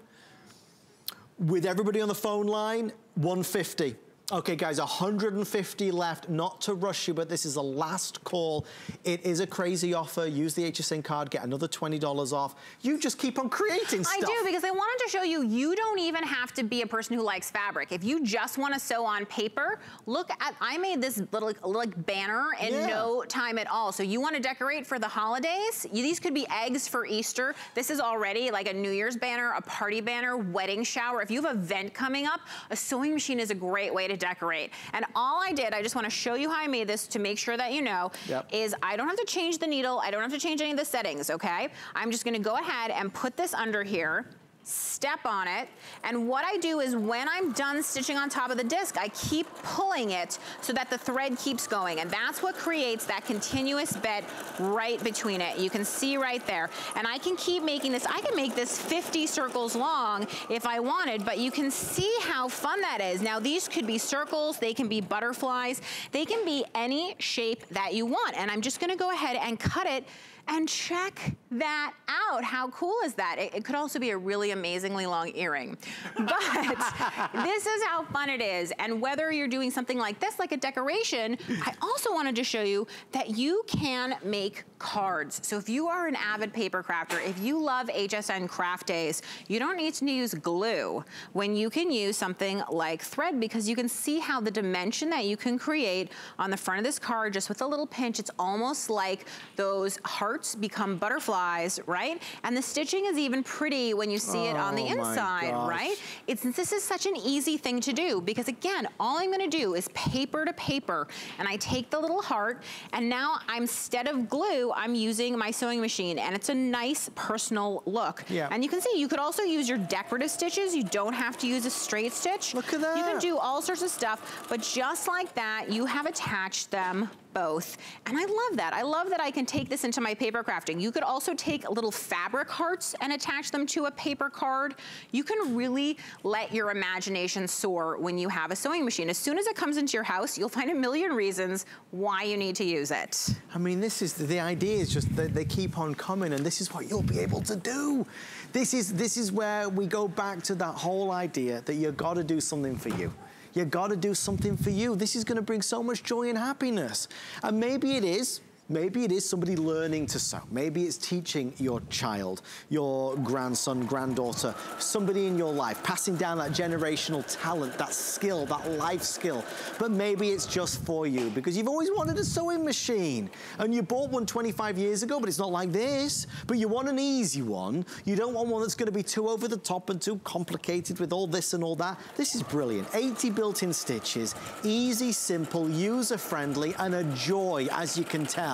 With everybody on the phone line, 150. Okay, guys, 150 left. Not to rush you, but this is the last call. It is a crazy offer. Use the HSN card, get another $20 off. You just keep on creating stuff. I do, because I wanted to show you, you don't even have to be a person who likes fabric. If you just want to sew on paper, look at, I made this little like banner in yeah. no time at all. So you want to decorate for the holidays? You, these could be eggs for Easter. This is already like a New Year's banner, a party banner, wedding shower. If you have an event coming up, a sewing machine is a great way to decorate. And all I did, I just wanna show you how I made this to make sure that you know, yep. is I don't have to change the needle. I don't have to change any of the settings, okay? I'm just gonna go ahead and put this under here step on it. And what I do is when I'm done stitching on top of the disc, I keep pulling it so that the thread keeps going. And that's what creates that continuous bed right between it. You can see right there. And I can keep making this. I can make this 50 circles long if I wanted, but you can see how fun that is. Now these could be circles, they can be butterflies, they can be any shape that you want. And I'm just gonna go ahead and cut it and check that out. How cool is that? It, it, could also be a really amazingly long earring. (laughs) But this is how fun it is. And whether you're doing something like this, like a decoration, I also wanted to show you that you can make cards. So if you are an avid paper crafter, if you love HSN craft days, you don't need to use glue when you can use something like thread because you can see how the dimension that you can create on the front of this card just with a little pinch, it's almost like those hearts become butterflies, right? And the stitching is even pretty when you see oh it on the oh inside, right? It's, this is such an easy thing to do because again, all I'm gonna do is paper to paper and I take the little heart and now I'm, instead of glue, I'm using my sewing machine and it's a nice personal look. Yeah. And you can see you could also use your decorative stitches. You don't have to use a straight stitch. Look at that. You can do all sorts of stuff, but just like that, you have attached them both. And I love that. I love that I can take this into my paper crafting. You could also take little fabric hearts and attach them to a paper card. You can really let your imagination soar when you have a sewing machine. As soon as it comes into your house, you'll find a million reasons why you need to use it. I mean, this is the, idea is just that they keep on coming and this is what you'll be able to do. This is, this is where we go back to that whole idea that you've got to do something for you. You gotta do something for you. This is gonna bring so much joy and happiness. And maybe it is Maybe it is somebody learning to sew. Maybe it's teaching your child, your grandson, granddaughter, somebody in your life, passing down that generational talent, that skill, that life skill. But maybe it's just for you because you've always wanted a sewing machine and you bought one 25 years ago, but it's not like this. But you want an easy one. You don't want one that's gonna be too over the top and too complicated with all this and all that. This is brilliant. 80 built-in stitches, easy, simple, user-friendly, and a joy, as you can tell.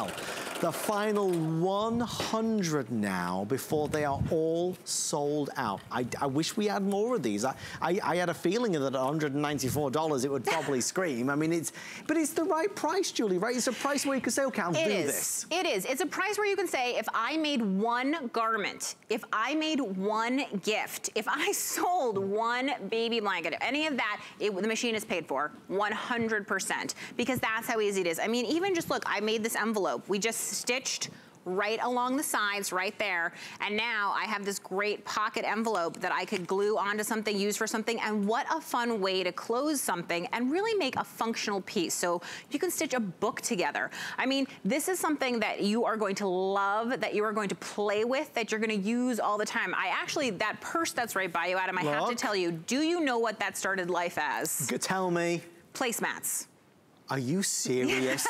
The final 100 now before they are all sold out. I, I wish we had more of these. I, I, I had a feeling that at $194 it would probably (laughs) scream. I mean, it's, but it's the right price, Julie, right? It's a price where you can say, okay, I'll It do is. this. It is. It's a price where you can say, if I made one garment, if I made one gift, if I (laughs) sold one baby blanket, any of that, it, the machine is paid for 100% because that's how easy it is. I mean, even just look, I made this envelope. We just stitched right along the sides, right there. And now I have this great pocket envelope that I could glue onto something, use for something. And what a fun way to close something and really make a functional piece. So you can stitch a book together. I mean, this is something that you are going to love, that you are going to play with, that you're going to use all the time. I actually, that purse that's right by you, Adam, I have to tell you, do you know what that started life as? Tell me. Placemats. Are you serious?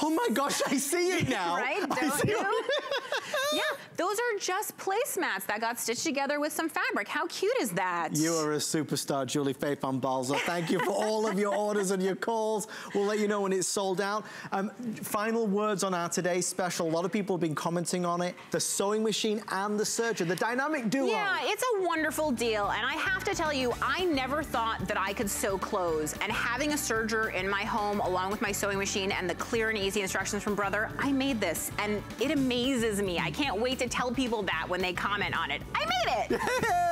Oh my gosh, I see it (laughs) now. Right? Don't you? (laughs) yeah, those are just placemats that got stitched together with some fabric. How cute is that? You are a superstar, Julie Fei-Fan Balzer. Thank you for all of your orders and your calls. We'll let you know when it's sold out. Um, final words on our today's special. A lot of people have been commenting on it. The sewing machine and the serger, the dynamic duo. Yeah, it's a wonderful deal. And I have to tell you, I never thought that I could sew clothes. And having a serger in my home, along with my sewing machine and the clear and easy instructions from Brother, I made this. And it amazes me. I can't wait to tell people that when they comment on it. I made it! (laughs)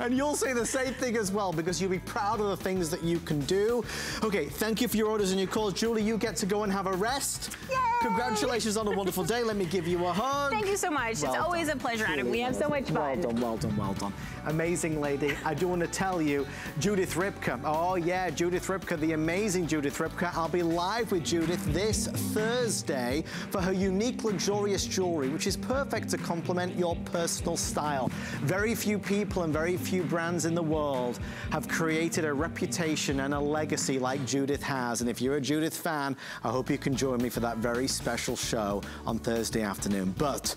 And you'll say the same thing as well because you'll be proud of the things that you can do. Okay, thank you for your orders and your calls. Julie, you get to go and have a rest. Yay! Congratulations on a wonderful day. Let me give you a hug. Thank you so much. it's Well always a pleasure, Adam. We have so much fun. Well done, well done, well done. Amazing lady. I do want to tell you, Judith Ripka. Oh yeah, Judith Ripka, the amazing Judith Ripka. I'll be live with Judith this Thursday for her unique, luxurious jewelry, which is perfect to complement your personal style. Very few people and very few brands in the world have created a reputation and a legacy like Judith has. And if you're a Judith fan, I hope you can join me for that very special show on Thursday afternoon. But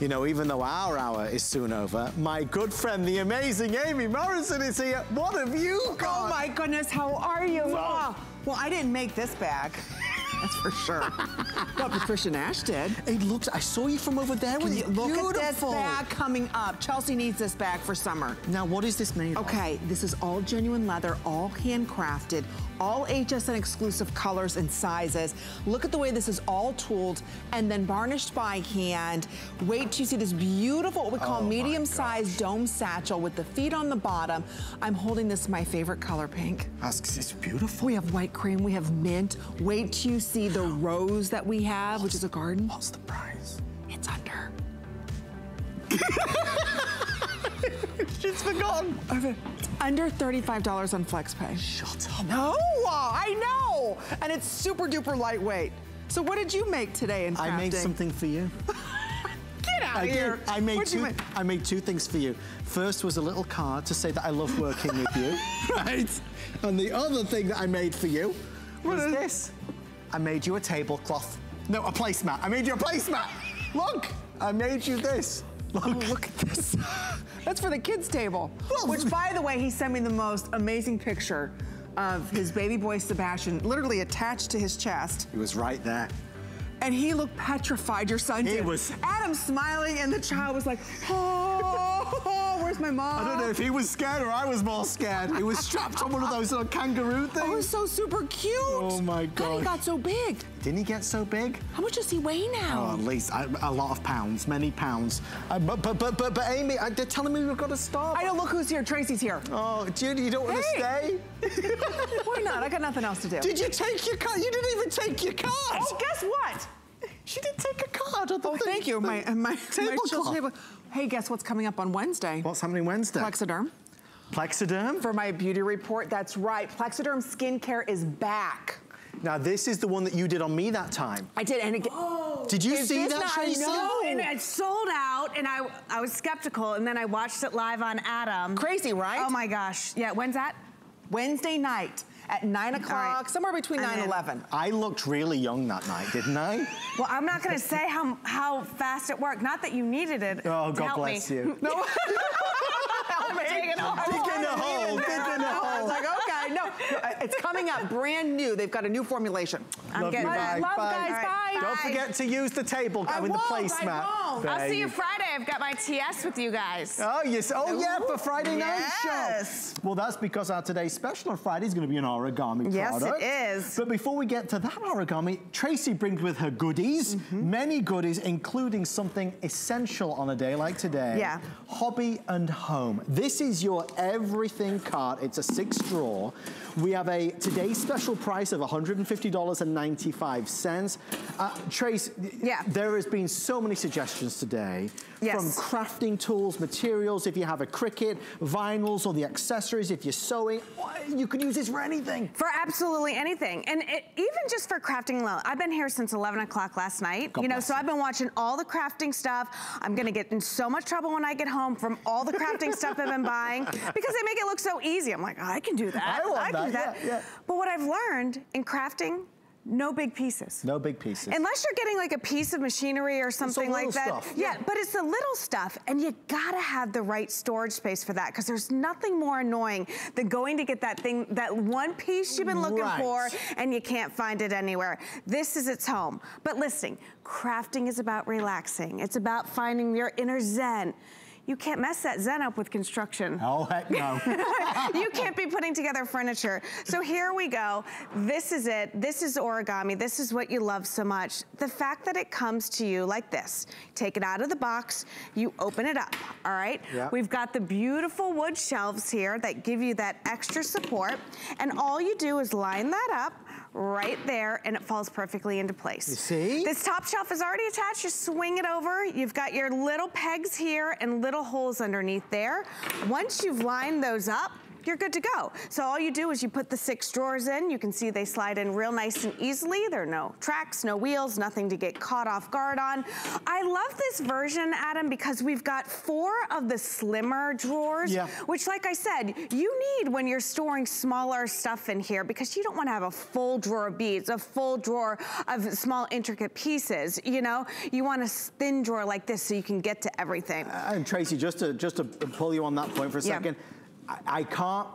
you know, even though our hour is soon over, my good friend, the amazing Amy Morrison is here. What have you oh got? Oh my goodness, how are you? Oh, well, I didn't make this bag. That's for sure. (laughs) but Patricia Nash did. It looks, I saw you from over there with Can you it. look at this bag coming up. Chelsea needs this bag for summer. Now, what is this made of? Okay, this is all genuine leather, all handcrafted, all HSN exclusive colors and sizes. Look at the way this is all tooled and then varnished by hand. Wait till you see this beautiful, what we call Oh medium-sized dome satchel with the feet on the bottom. I'm holding this my favorite color pink. It's beautiful. We have white cream, we have mint. Wait till you see the (gasps) rose that we have, which is a garden. What's the price? It's under. (laughs) She's forgotten. It's under $35 on FlexPay. Shut up. No, I know. And it's super duper lightweight. So what did you make today in crafting? I made something for you. (laughs) Get out I of here. did. I made What'd you two. make? I made two things for you. First was a little card to say that I love working with you, (laughs) right? And the other thing that I made for you was is- this. I made you a tablecloth. No, a placemat. I made you a placemat. Look, I made you this. Oh, look. Oh, look at this. (laughs) That's for the kids' table. Which, (laughs) by the way, he sent me the most amazing picture of his baby boy Sebastian, literally attached to his chest. He was right there. And he looked petrified, your son He did. was- Adam smiling, and the child was like, (laughs) oh, (laughs) where's my mom? I don't know if he was scared or I was more scared. He was strapped on one of those little kangaroo things. Oh, it was so super cute. Oh, my God. gosh. he got so big. Didn't he get so big? How much does he weigh now? Oh, at least a, a lot of pounds, many pounds. Uh, but, but, but, but, but, Amy, uh, they're telling me we've got to stop. I know, look who's here. Tracy's here. Oh, Judy, you don't want to Hey. stay? (laughs) Why not? I got nothing else to do. Did you take your card? You didn't even take your card. oh, guess what? She didn't take a card. On the Oh, thing. thank you. My, uh, my, (laughs) my Tablecloth. table. Hey, guess what's coming up on Wednesday? What's happening Wednesday? Plexaderm. Plexaderm? For my beauty report, that's right. Plexaderm skincare is back. Now, this is the one that you did on me that time. I did, and again. Did you see that, not- Tracy? No. And it sold out, and I I was skeptical, and then I watched it live on Adam. Crazy, right? Oh my gosh! Yeah, when's that? Wednesday night at 9 o'clock, right. somewhere between I'm 9 and 11. I looked really young that night, didn't I? (laughs) Well, I'm not going to say how how fast it worked. Not that you needed it. Oh, to God help bless (laughs) (laughs) me. you. No. I'm taking a Dig in the hole, dig in the I was hole. like, okay, no, no, it's coming. coming up, brand new. They've got a new formulation. I'm Love getting you, that. bye. Love, Bye. guys. All right, Bye. Don't forget to use the table, I, I mean the won't, I placemat. won't. I'll see you Friday. I've got my TS with you guys. Oh, yes. Oh, yeah, for Friday night Yes. show. Well, that's because our today's special on Friday is going to be an origami Yes, it product. is. But before we get to that origami, Tracy brings with her goodies, Mm-hmm. many goodies, including something essential on a day like today. Yeah. Hobby and home. This is your everything cart. It's a six drawer. We have a today's special price of $150.95. Uh, Trace, Yeah. there has been so many suggestions today Yes. from crafting tools, materials, if you have a Cricut, vinyls, or the accessories, if you're sewing, you could use this for anything. For absolutely anything. And it, even just for crafting alone. I've been here since 11 o'clock last night. God you know, so. I've been watching all the crafting stuff. I'm gonna get in so much trouble when I get home from all the crafting stuff I've been buying because they make it look so easy. I'm like, I can do that. I that, do that. yeah, yeah. But what I've learned in crafting, no big pieces. No big pieces. Unless you're getting like a piece of machinery or something like that. stuff, Yeah, yeah. but it's the little stuff, and you gotta have the right storage space for that because there's nothing more annoying than going to get that thing, that one piece you've been looking Right. for, and you can't find it anywhere. This is its home. But listen, crafting is about relaxing. It's about finding your inner zen. You can't mess that zen up with construction. (laughs) oh, heck no. (laughs) you can't be putting together furniture. So here we go. This is it. This is origami. This is what you love so much. The fact that it comes to you like this, take it out of the box, you open it up, all right? Yeah. We've got the beautiful wood shelves here that give you that extra support. And all you do is line that up right there and it falls perfectly into place. You see? This top shelf is already attached. Just swing it over. You've got your little pegs here and little holes underneath there. Once you've lined those up, you're good to go. So all you do is you put the six drawers in. You can see they slide in real nice and easily. There are no tracks, no wheels, nothing to get caught off guard on. I love this version, Adam, because we've got four of the slimmer drawers, Yeah. which like I said, you need when you're storing smaller stuff in here because you don't want to have a full drawer of beads, a full drawer of small intricate pieces, you know? You want a thin drawer like this so you can get to everything. And Tracy, just to just to pull you on that point for a Yeah. second, I, I can't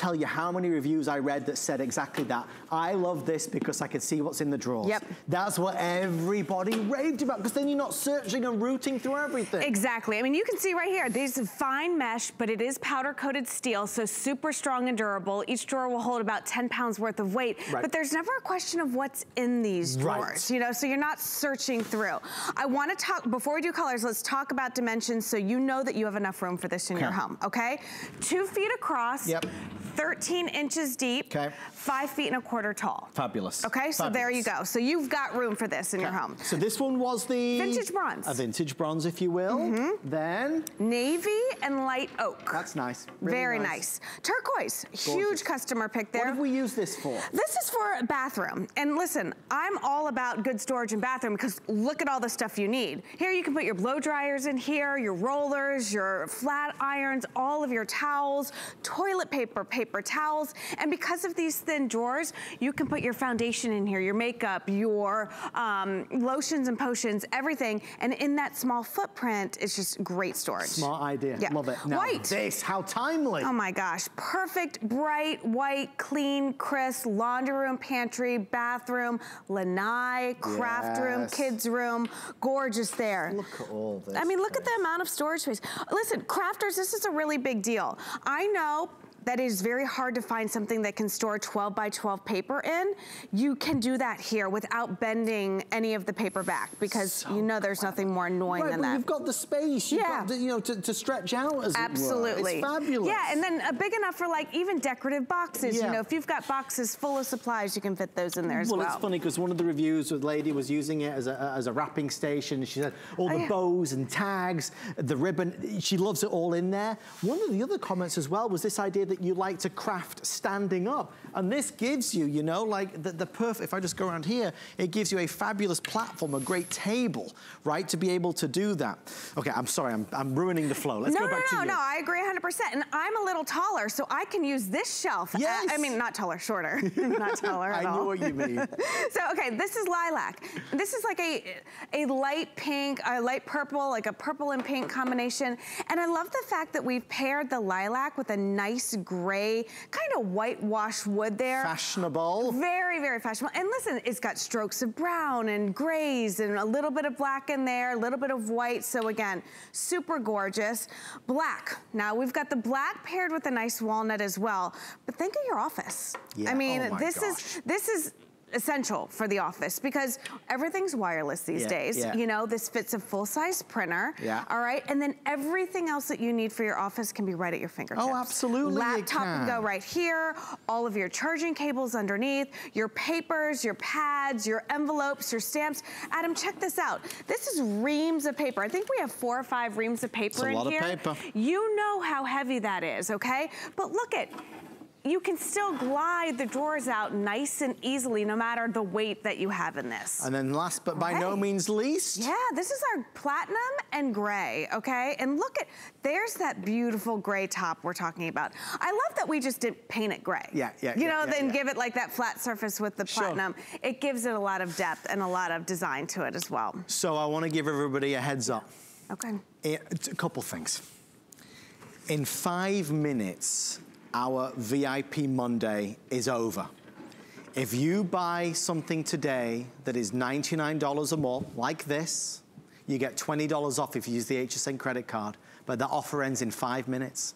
tell you how many reviews I read that said exactly that. I love this because I can see what's in the drawers. Yep. That's what everybody raved about because then you're not searching and rooting through everything. Exactly. I mean, you can see right here, these are fine mesh, but it is powder coated steel, so super strong and durable. Each drawer will hold about 10 pounds worth of weight, Right. but there's never a question of what's in these drawers, Right. you know, so you're not searching through. I wanna talk, before we do colors, let's talk about dimensions so you know that you have enough room for this in your home, okay? Two feet across, Yep. 13 inches deep, Okay. five feet and a quarter tall. Fabulous. Okay, so there you go. So you've got room for this in your home. So this one was the... Vintage bronze. A vintage bronze, if you will. Mm-hmm. Then, Navy and light oak. that's nice. Really Very nice. Turquoise, huge customer pick there. What have we used this for? This is for a bathroom. And listen, I'm all about good storage in bathroom because look at all the stuff you need. Here you can put your blow dryers in here, your rollers, your flat irons, all of your towels, toilet paper, paper towels. And because of these thin drawers, you can put your foundation in here, your makeup, your um, lotions and potions, everything. And in that small footprint, it's just great storage. Small idea. Yeah. Love it. Now, White. this, how timely. Oh my gosh, perfect, bright, white, clean, crisp, laundry room, pantry, bathroom, lanai, craft room, kids room, gorgeous there. Look at all this. I mean, look at the amount of storage space. Listen, crafters, this is a really big deal. I know that is very hard to find something that can store 12 by 12 paper in. You can do that here without bending any of the paper back because you know there's nothing more annoying Right, than that. you've got the space. You've Yeah. got the, you know, to, to stretch out as Absolutely. it fabulous. Yeah, and then a big enough for like even decorative boxes. Yeah. You know, if you've got boxes full of supplies, you can fit those in there as well. well, it's funny because one of the reviews, the lady was using it as a, as a wrapping station. She said all Oh, the yeah. bows and tags, the ribbon, she loves it all in there. One of the other comments as well was this idea that you like to craft standing up. And this gives you, you know, like the, the perfect, if I just go around here, it gives you a fabulous platform, a great table, right, to be able to do that. Okay, I'm sorry, I'm, I'm ruining the flow. Let's no, go no, back to no, you. no, I agree 100%. And I'm a little taller, so I can use this shelf. Yes. I mean, not taller, shorter. (laughs) (laughs) not taller at I all. knew what you mean. (laughs) so, okay, this is lilac. This is like a, a light pink, a light purple, like a purple and pink combination. And I love the fact that we've paired the lilac with a nice gray, kind of whitewash wood there. Fashionable. Very, very fashionable. And listen, it's got strokes of brown and grays and a little bit of black in there, a little bit of white. So again, super gorgeous. Black. Now we've got the black paired with a nice walnut as well. But think of your office. Yeah. I mean, Oh this gosh. is this is essential for the office because everything's wireless these Yeah, days. yeah. You know, this fits a full-size printer. Yeah. All right. And then everything else that you need for your office can be right at your oh, fingertips. Oh, absolutely Laptop can go right here. All of your charging cables underneath, your papers, your pads, your envelopes, your stamps. Adam, check this out. This is reams of paper. I think we have four or five reams of paper a in lot of here. paper. You know how heavy that is, okay? But look at, you can still glide the drawers out nice and easily no matter the weight that you have in this. And then last but by no means least, Yeah, this is our platinum and gray, okay? And look at, there's that beautiful gray top we're talking about. I love that we just didn't paint it gray. Yeah, yeah, You know, yeah, then yeah. give it like that flat surface with the platinum. Sure. It gives it a lot of depth and a lot of design to it as well. so I want to give everybody a heads up. Okay. Eh, it's a couple things. In five minutes, our VIP Monday is over. If you buy something today that is $99 or more, like this, you get $20 off if you use the HSN credit card, but that offer ends in five minutes.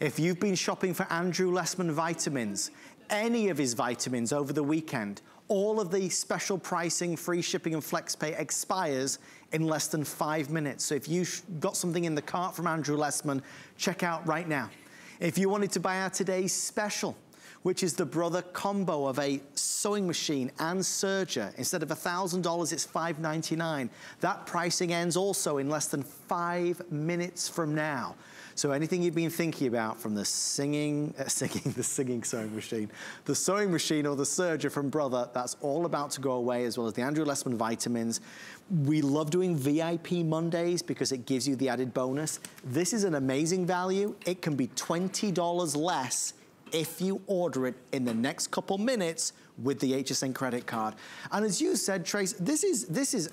If you've been shopping for Andrew Lessman vitamins, any of his vitamins over the weekend, all of the special pricing, free shipping and flex pay expires in less than five minutes. So if you've got something in the cart from Andrew Lessman, check out right now. If you wanted to buy our today's special, which is the brother combo of a sewing machine and serger. Instead of $1,000, it's 599. That pricing ends also in less than five minutes from now. So anything you've been thinking about from the singing, (laughs) uh, singing, the singing sewing machine, the sewing machine or the serger from Brother, that's all about to go away as well as the Andrew Lessman vitamins. We love doing VIP Mondays because it gives you the added bonus. This is an amazing value. It can be $20 less if you order it in the next couple minutes with the HSN credit card. And as you said, Trace, this is this is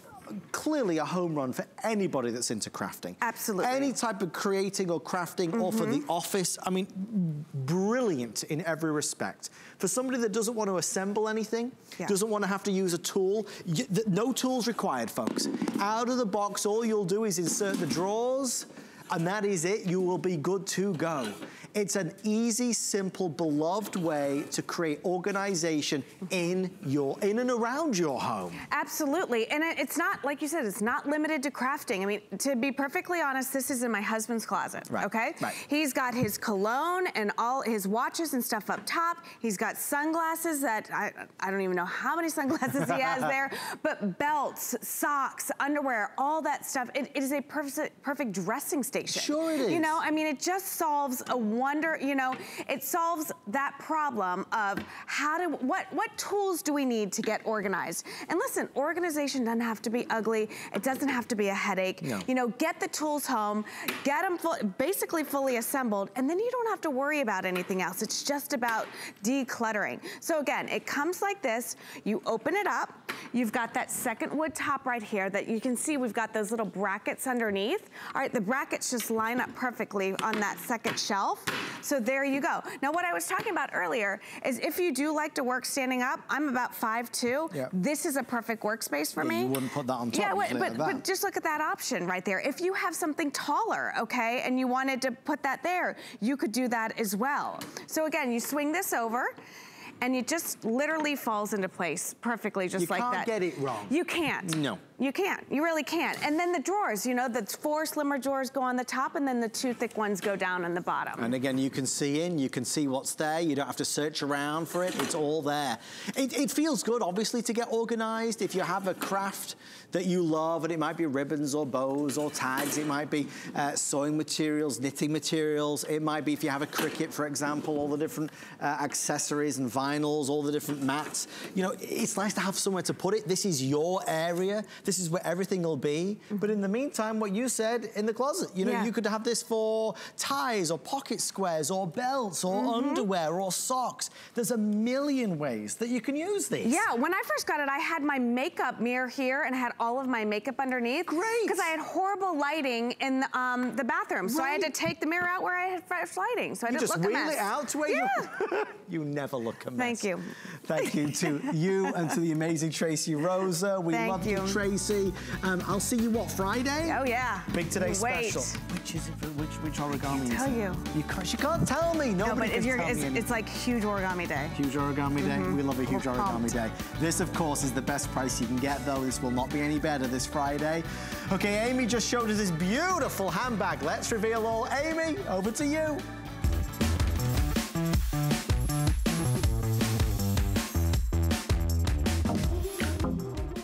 clearly a home run for anybody that's into crafting. Absolutely. Any type of creating or crafting or for the mm-hmm. office, I mean, brilliant in every respect. For somebody that doesn't want to assemble anything, Yeah. doesn't want to have to use a tool, y- th- no tools required, folks. Out of the box, all you'll do is insert the drawers, and that is it. You will be good to go. It's an easy, simple, beloved way to create organization in your, in and around your home. Absolutely. And it, it's not, like you said, it's not limited to crafting. I mean, to be perfectly honest, this is in my husband's closet, Right, okay? right. He's got his cologne and all his watches and stuff up top. He's got sunglasses that, I, I don't even know how many (laughs) sunglasses he has there, but belts, socks, underwear, all that stuff. It, it is a perfect, perfect dressing station. Sure it You know, I mean, it just solves a wonder, you know, it solves that problem of how to, what, what tools do we need to get organized? And listen, organization doesn't have to be ugly. It doesn't have to be a headache. No. You know, get the tools home, get them full, basically fully assembled, and then you don't have to worry about anything else. It's just about decluttering. So again, it comes like this. You open it up. You've got that second wood top right here that you can see we've got those little brackets underneath. All right, the brackets just line up perfectly on that second shelf. So there you go. Now what I was talking about earlier is if you do like to work standing up, I'm about 5'2". Yeah. This is a perfect workspace for Yeah, me. you wouldn't put that on top Yeah, of what- it but, like but just look at that option right there. If you have something taller, okay, and you wanted to put that there, you could do that as well. So again, you swing this over, and it just literally falls into place perfectly, just You like can't that. get it wrong. You can't. No. You can't. You really can't. And then the drawers, you know, the four slimmer drawers go on the top, and then the two thick ones go down on the bottom. And again, you can see in, you can see what's there. You don't have to search around for it. It's all there. It, it feels good, obviously, to get organized. If you have a craft that you love, and it might be ribbons or bows or tags, it might be uh, sewing materials, knitting materials. It might be if you have a Cricut, for example, all the different uh, accessories and vinyls, all the different mats. You know, it's nice to have somewhere to put it. This is your area. This This is where everything will be. But in the meantime, what you said, in the closet, you know, Yeah. you could have this for ties or pocket squares or belts or Mm-hmm. underwear or socks. There's a million ways that you can use these. Yeah, when I first got it, I had my makeup mirror here and had all of my makeup underneath. Great. Because I had horrible lighting in the, um, the bathroom. So I had to take the mirror out where I had fresh lighting. So I You didn't look a mess. it out to where yeah. you... (laughs) you never look a mess. Thank you. Thank you to you and to the amazing Tracy Rosa. We Thank love you, you. Tracy. Um, I'll see you, what, Friday? Oh, yeah. Big Today Wait. special. Which is it? Which, which origami is tell it? you. You can't, she can't tell me. Nobody No, but can if you're, tell it's, me it's like huge origami day. Huge Origami Day. We love a huge We're Origami pumped. Day. This, of course, is the best price you can get, though. This will not be any better this Friday. Okay, Amy just showed us this beautiful handbag. Let's reveal all. Amy, over to you.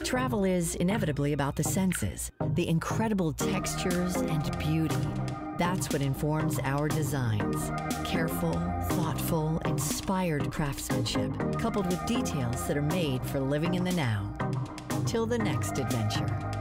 Travel is inevitably about the senses, the incredible textures and beauty. That's what informs our designs. Careful, thoughtful, inspired craftsmanship, coupled with details that are made for living in the now. Till the next adventure.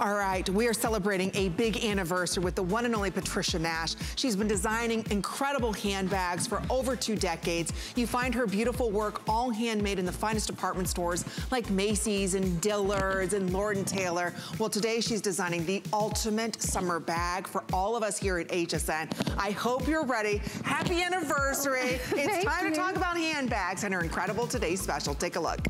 All right, we are celebrating a big anniversary with the one and only Patricia Nash. She's been designing incredible handbags for over two decades. You find her beautiful work all handmade in the finest department stores like Macy's and Dillard's and Lord & Taylor. Well, today she's designing the ultimate summer bag for all of us here at HSN. I hope you're ready. Happy anniversary. It's time you. to talk about handbags and her incredible today's special. Take a look.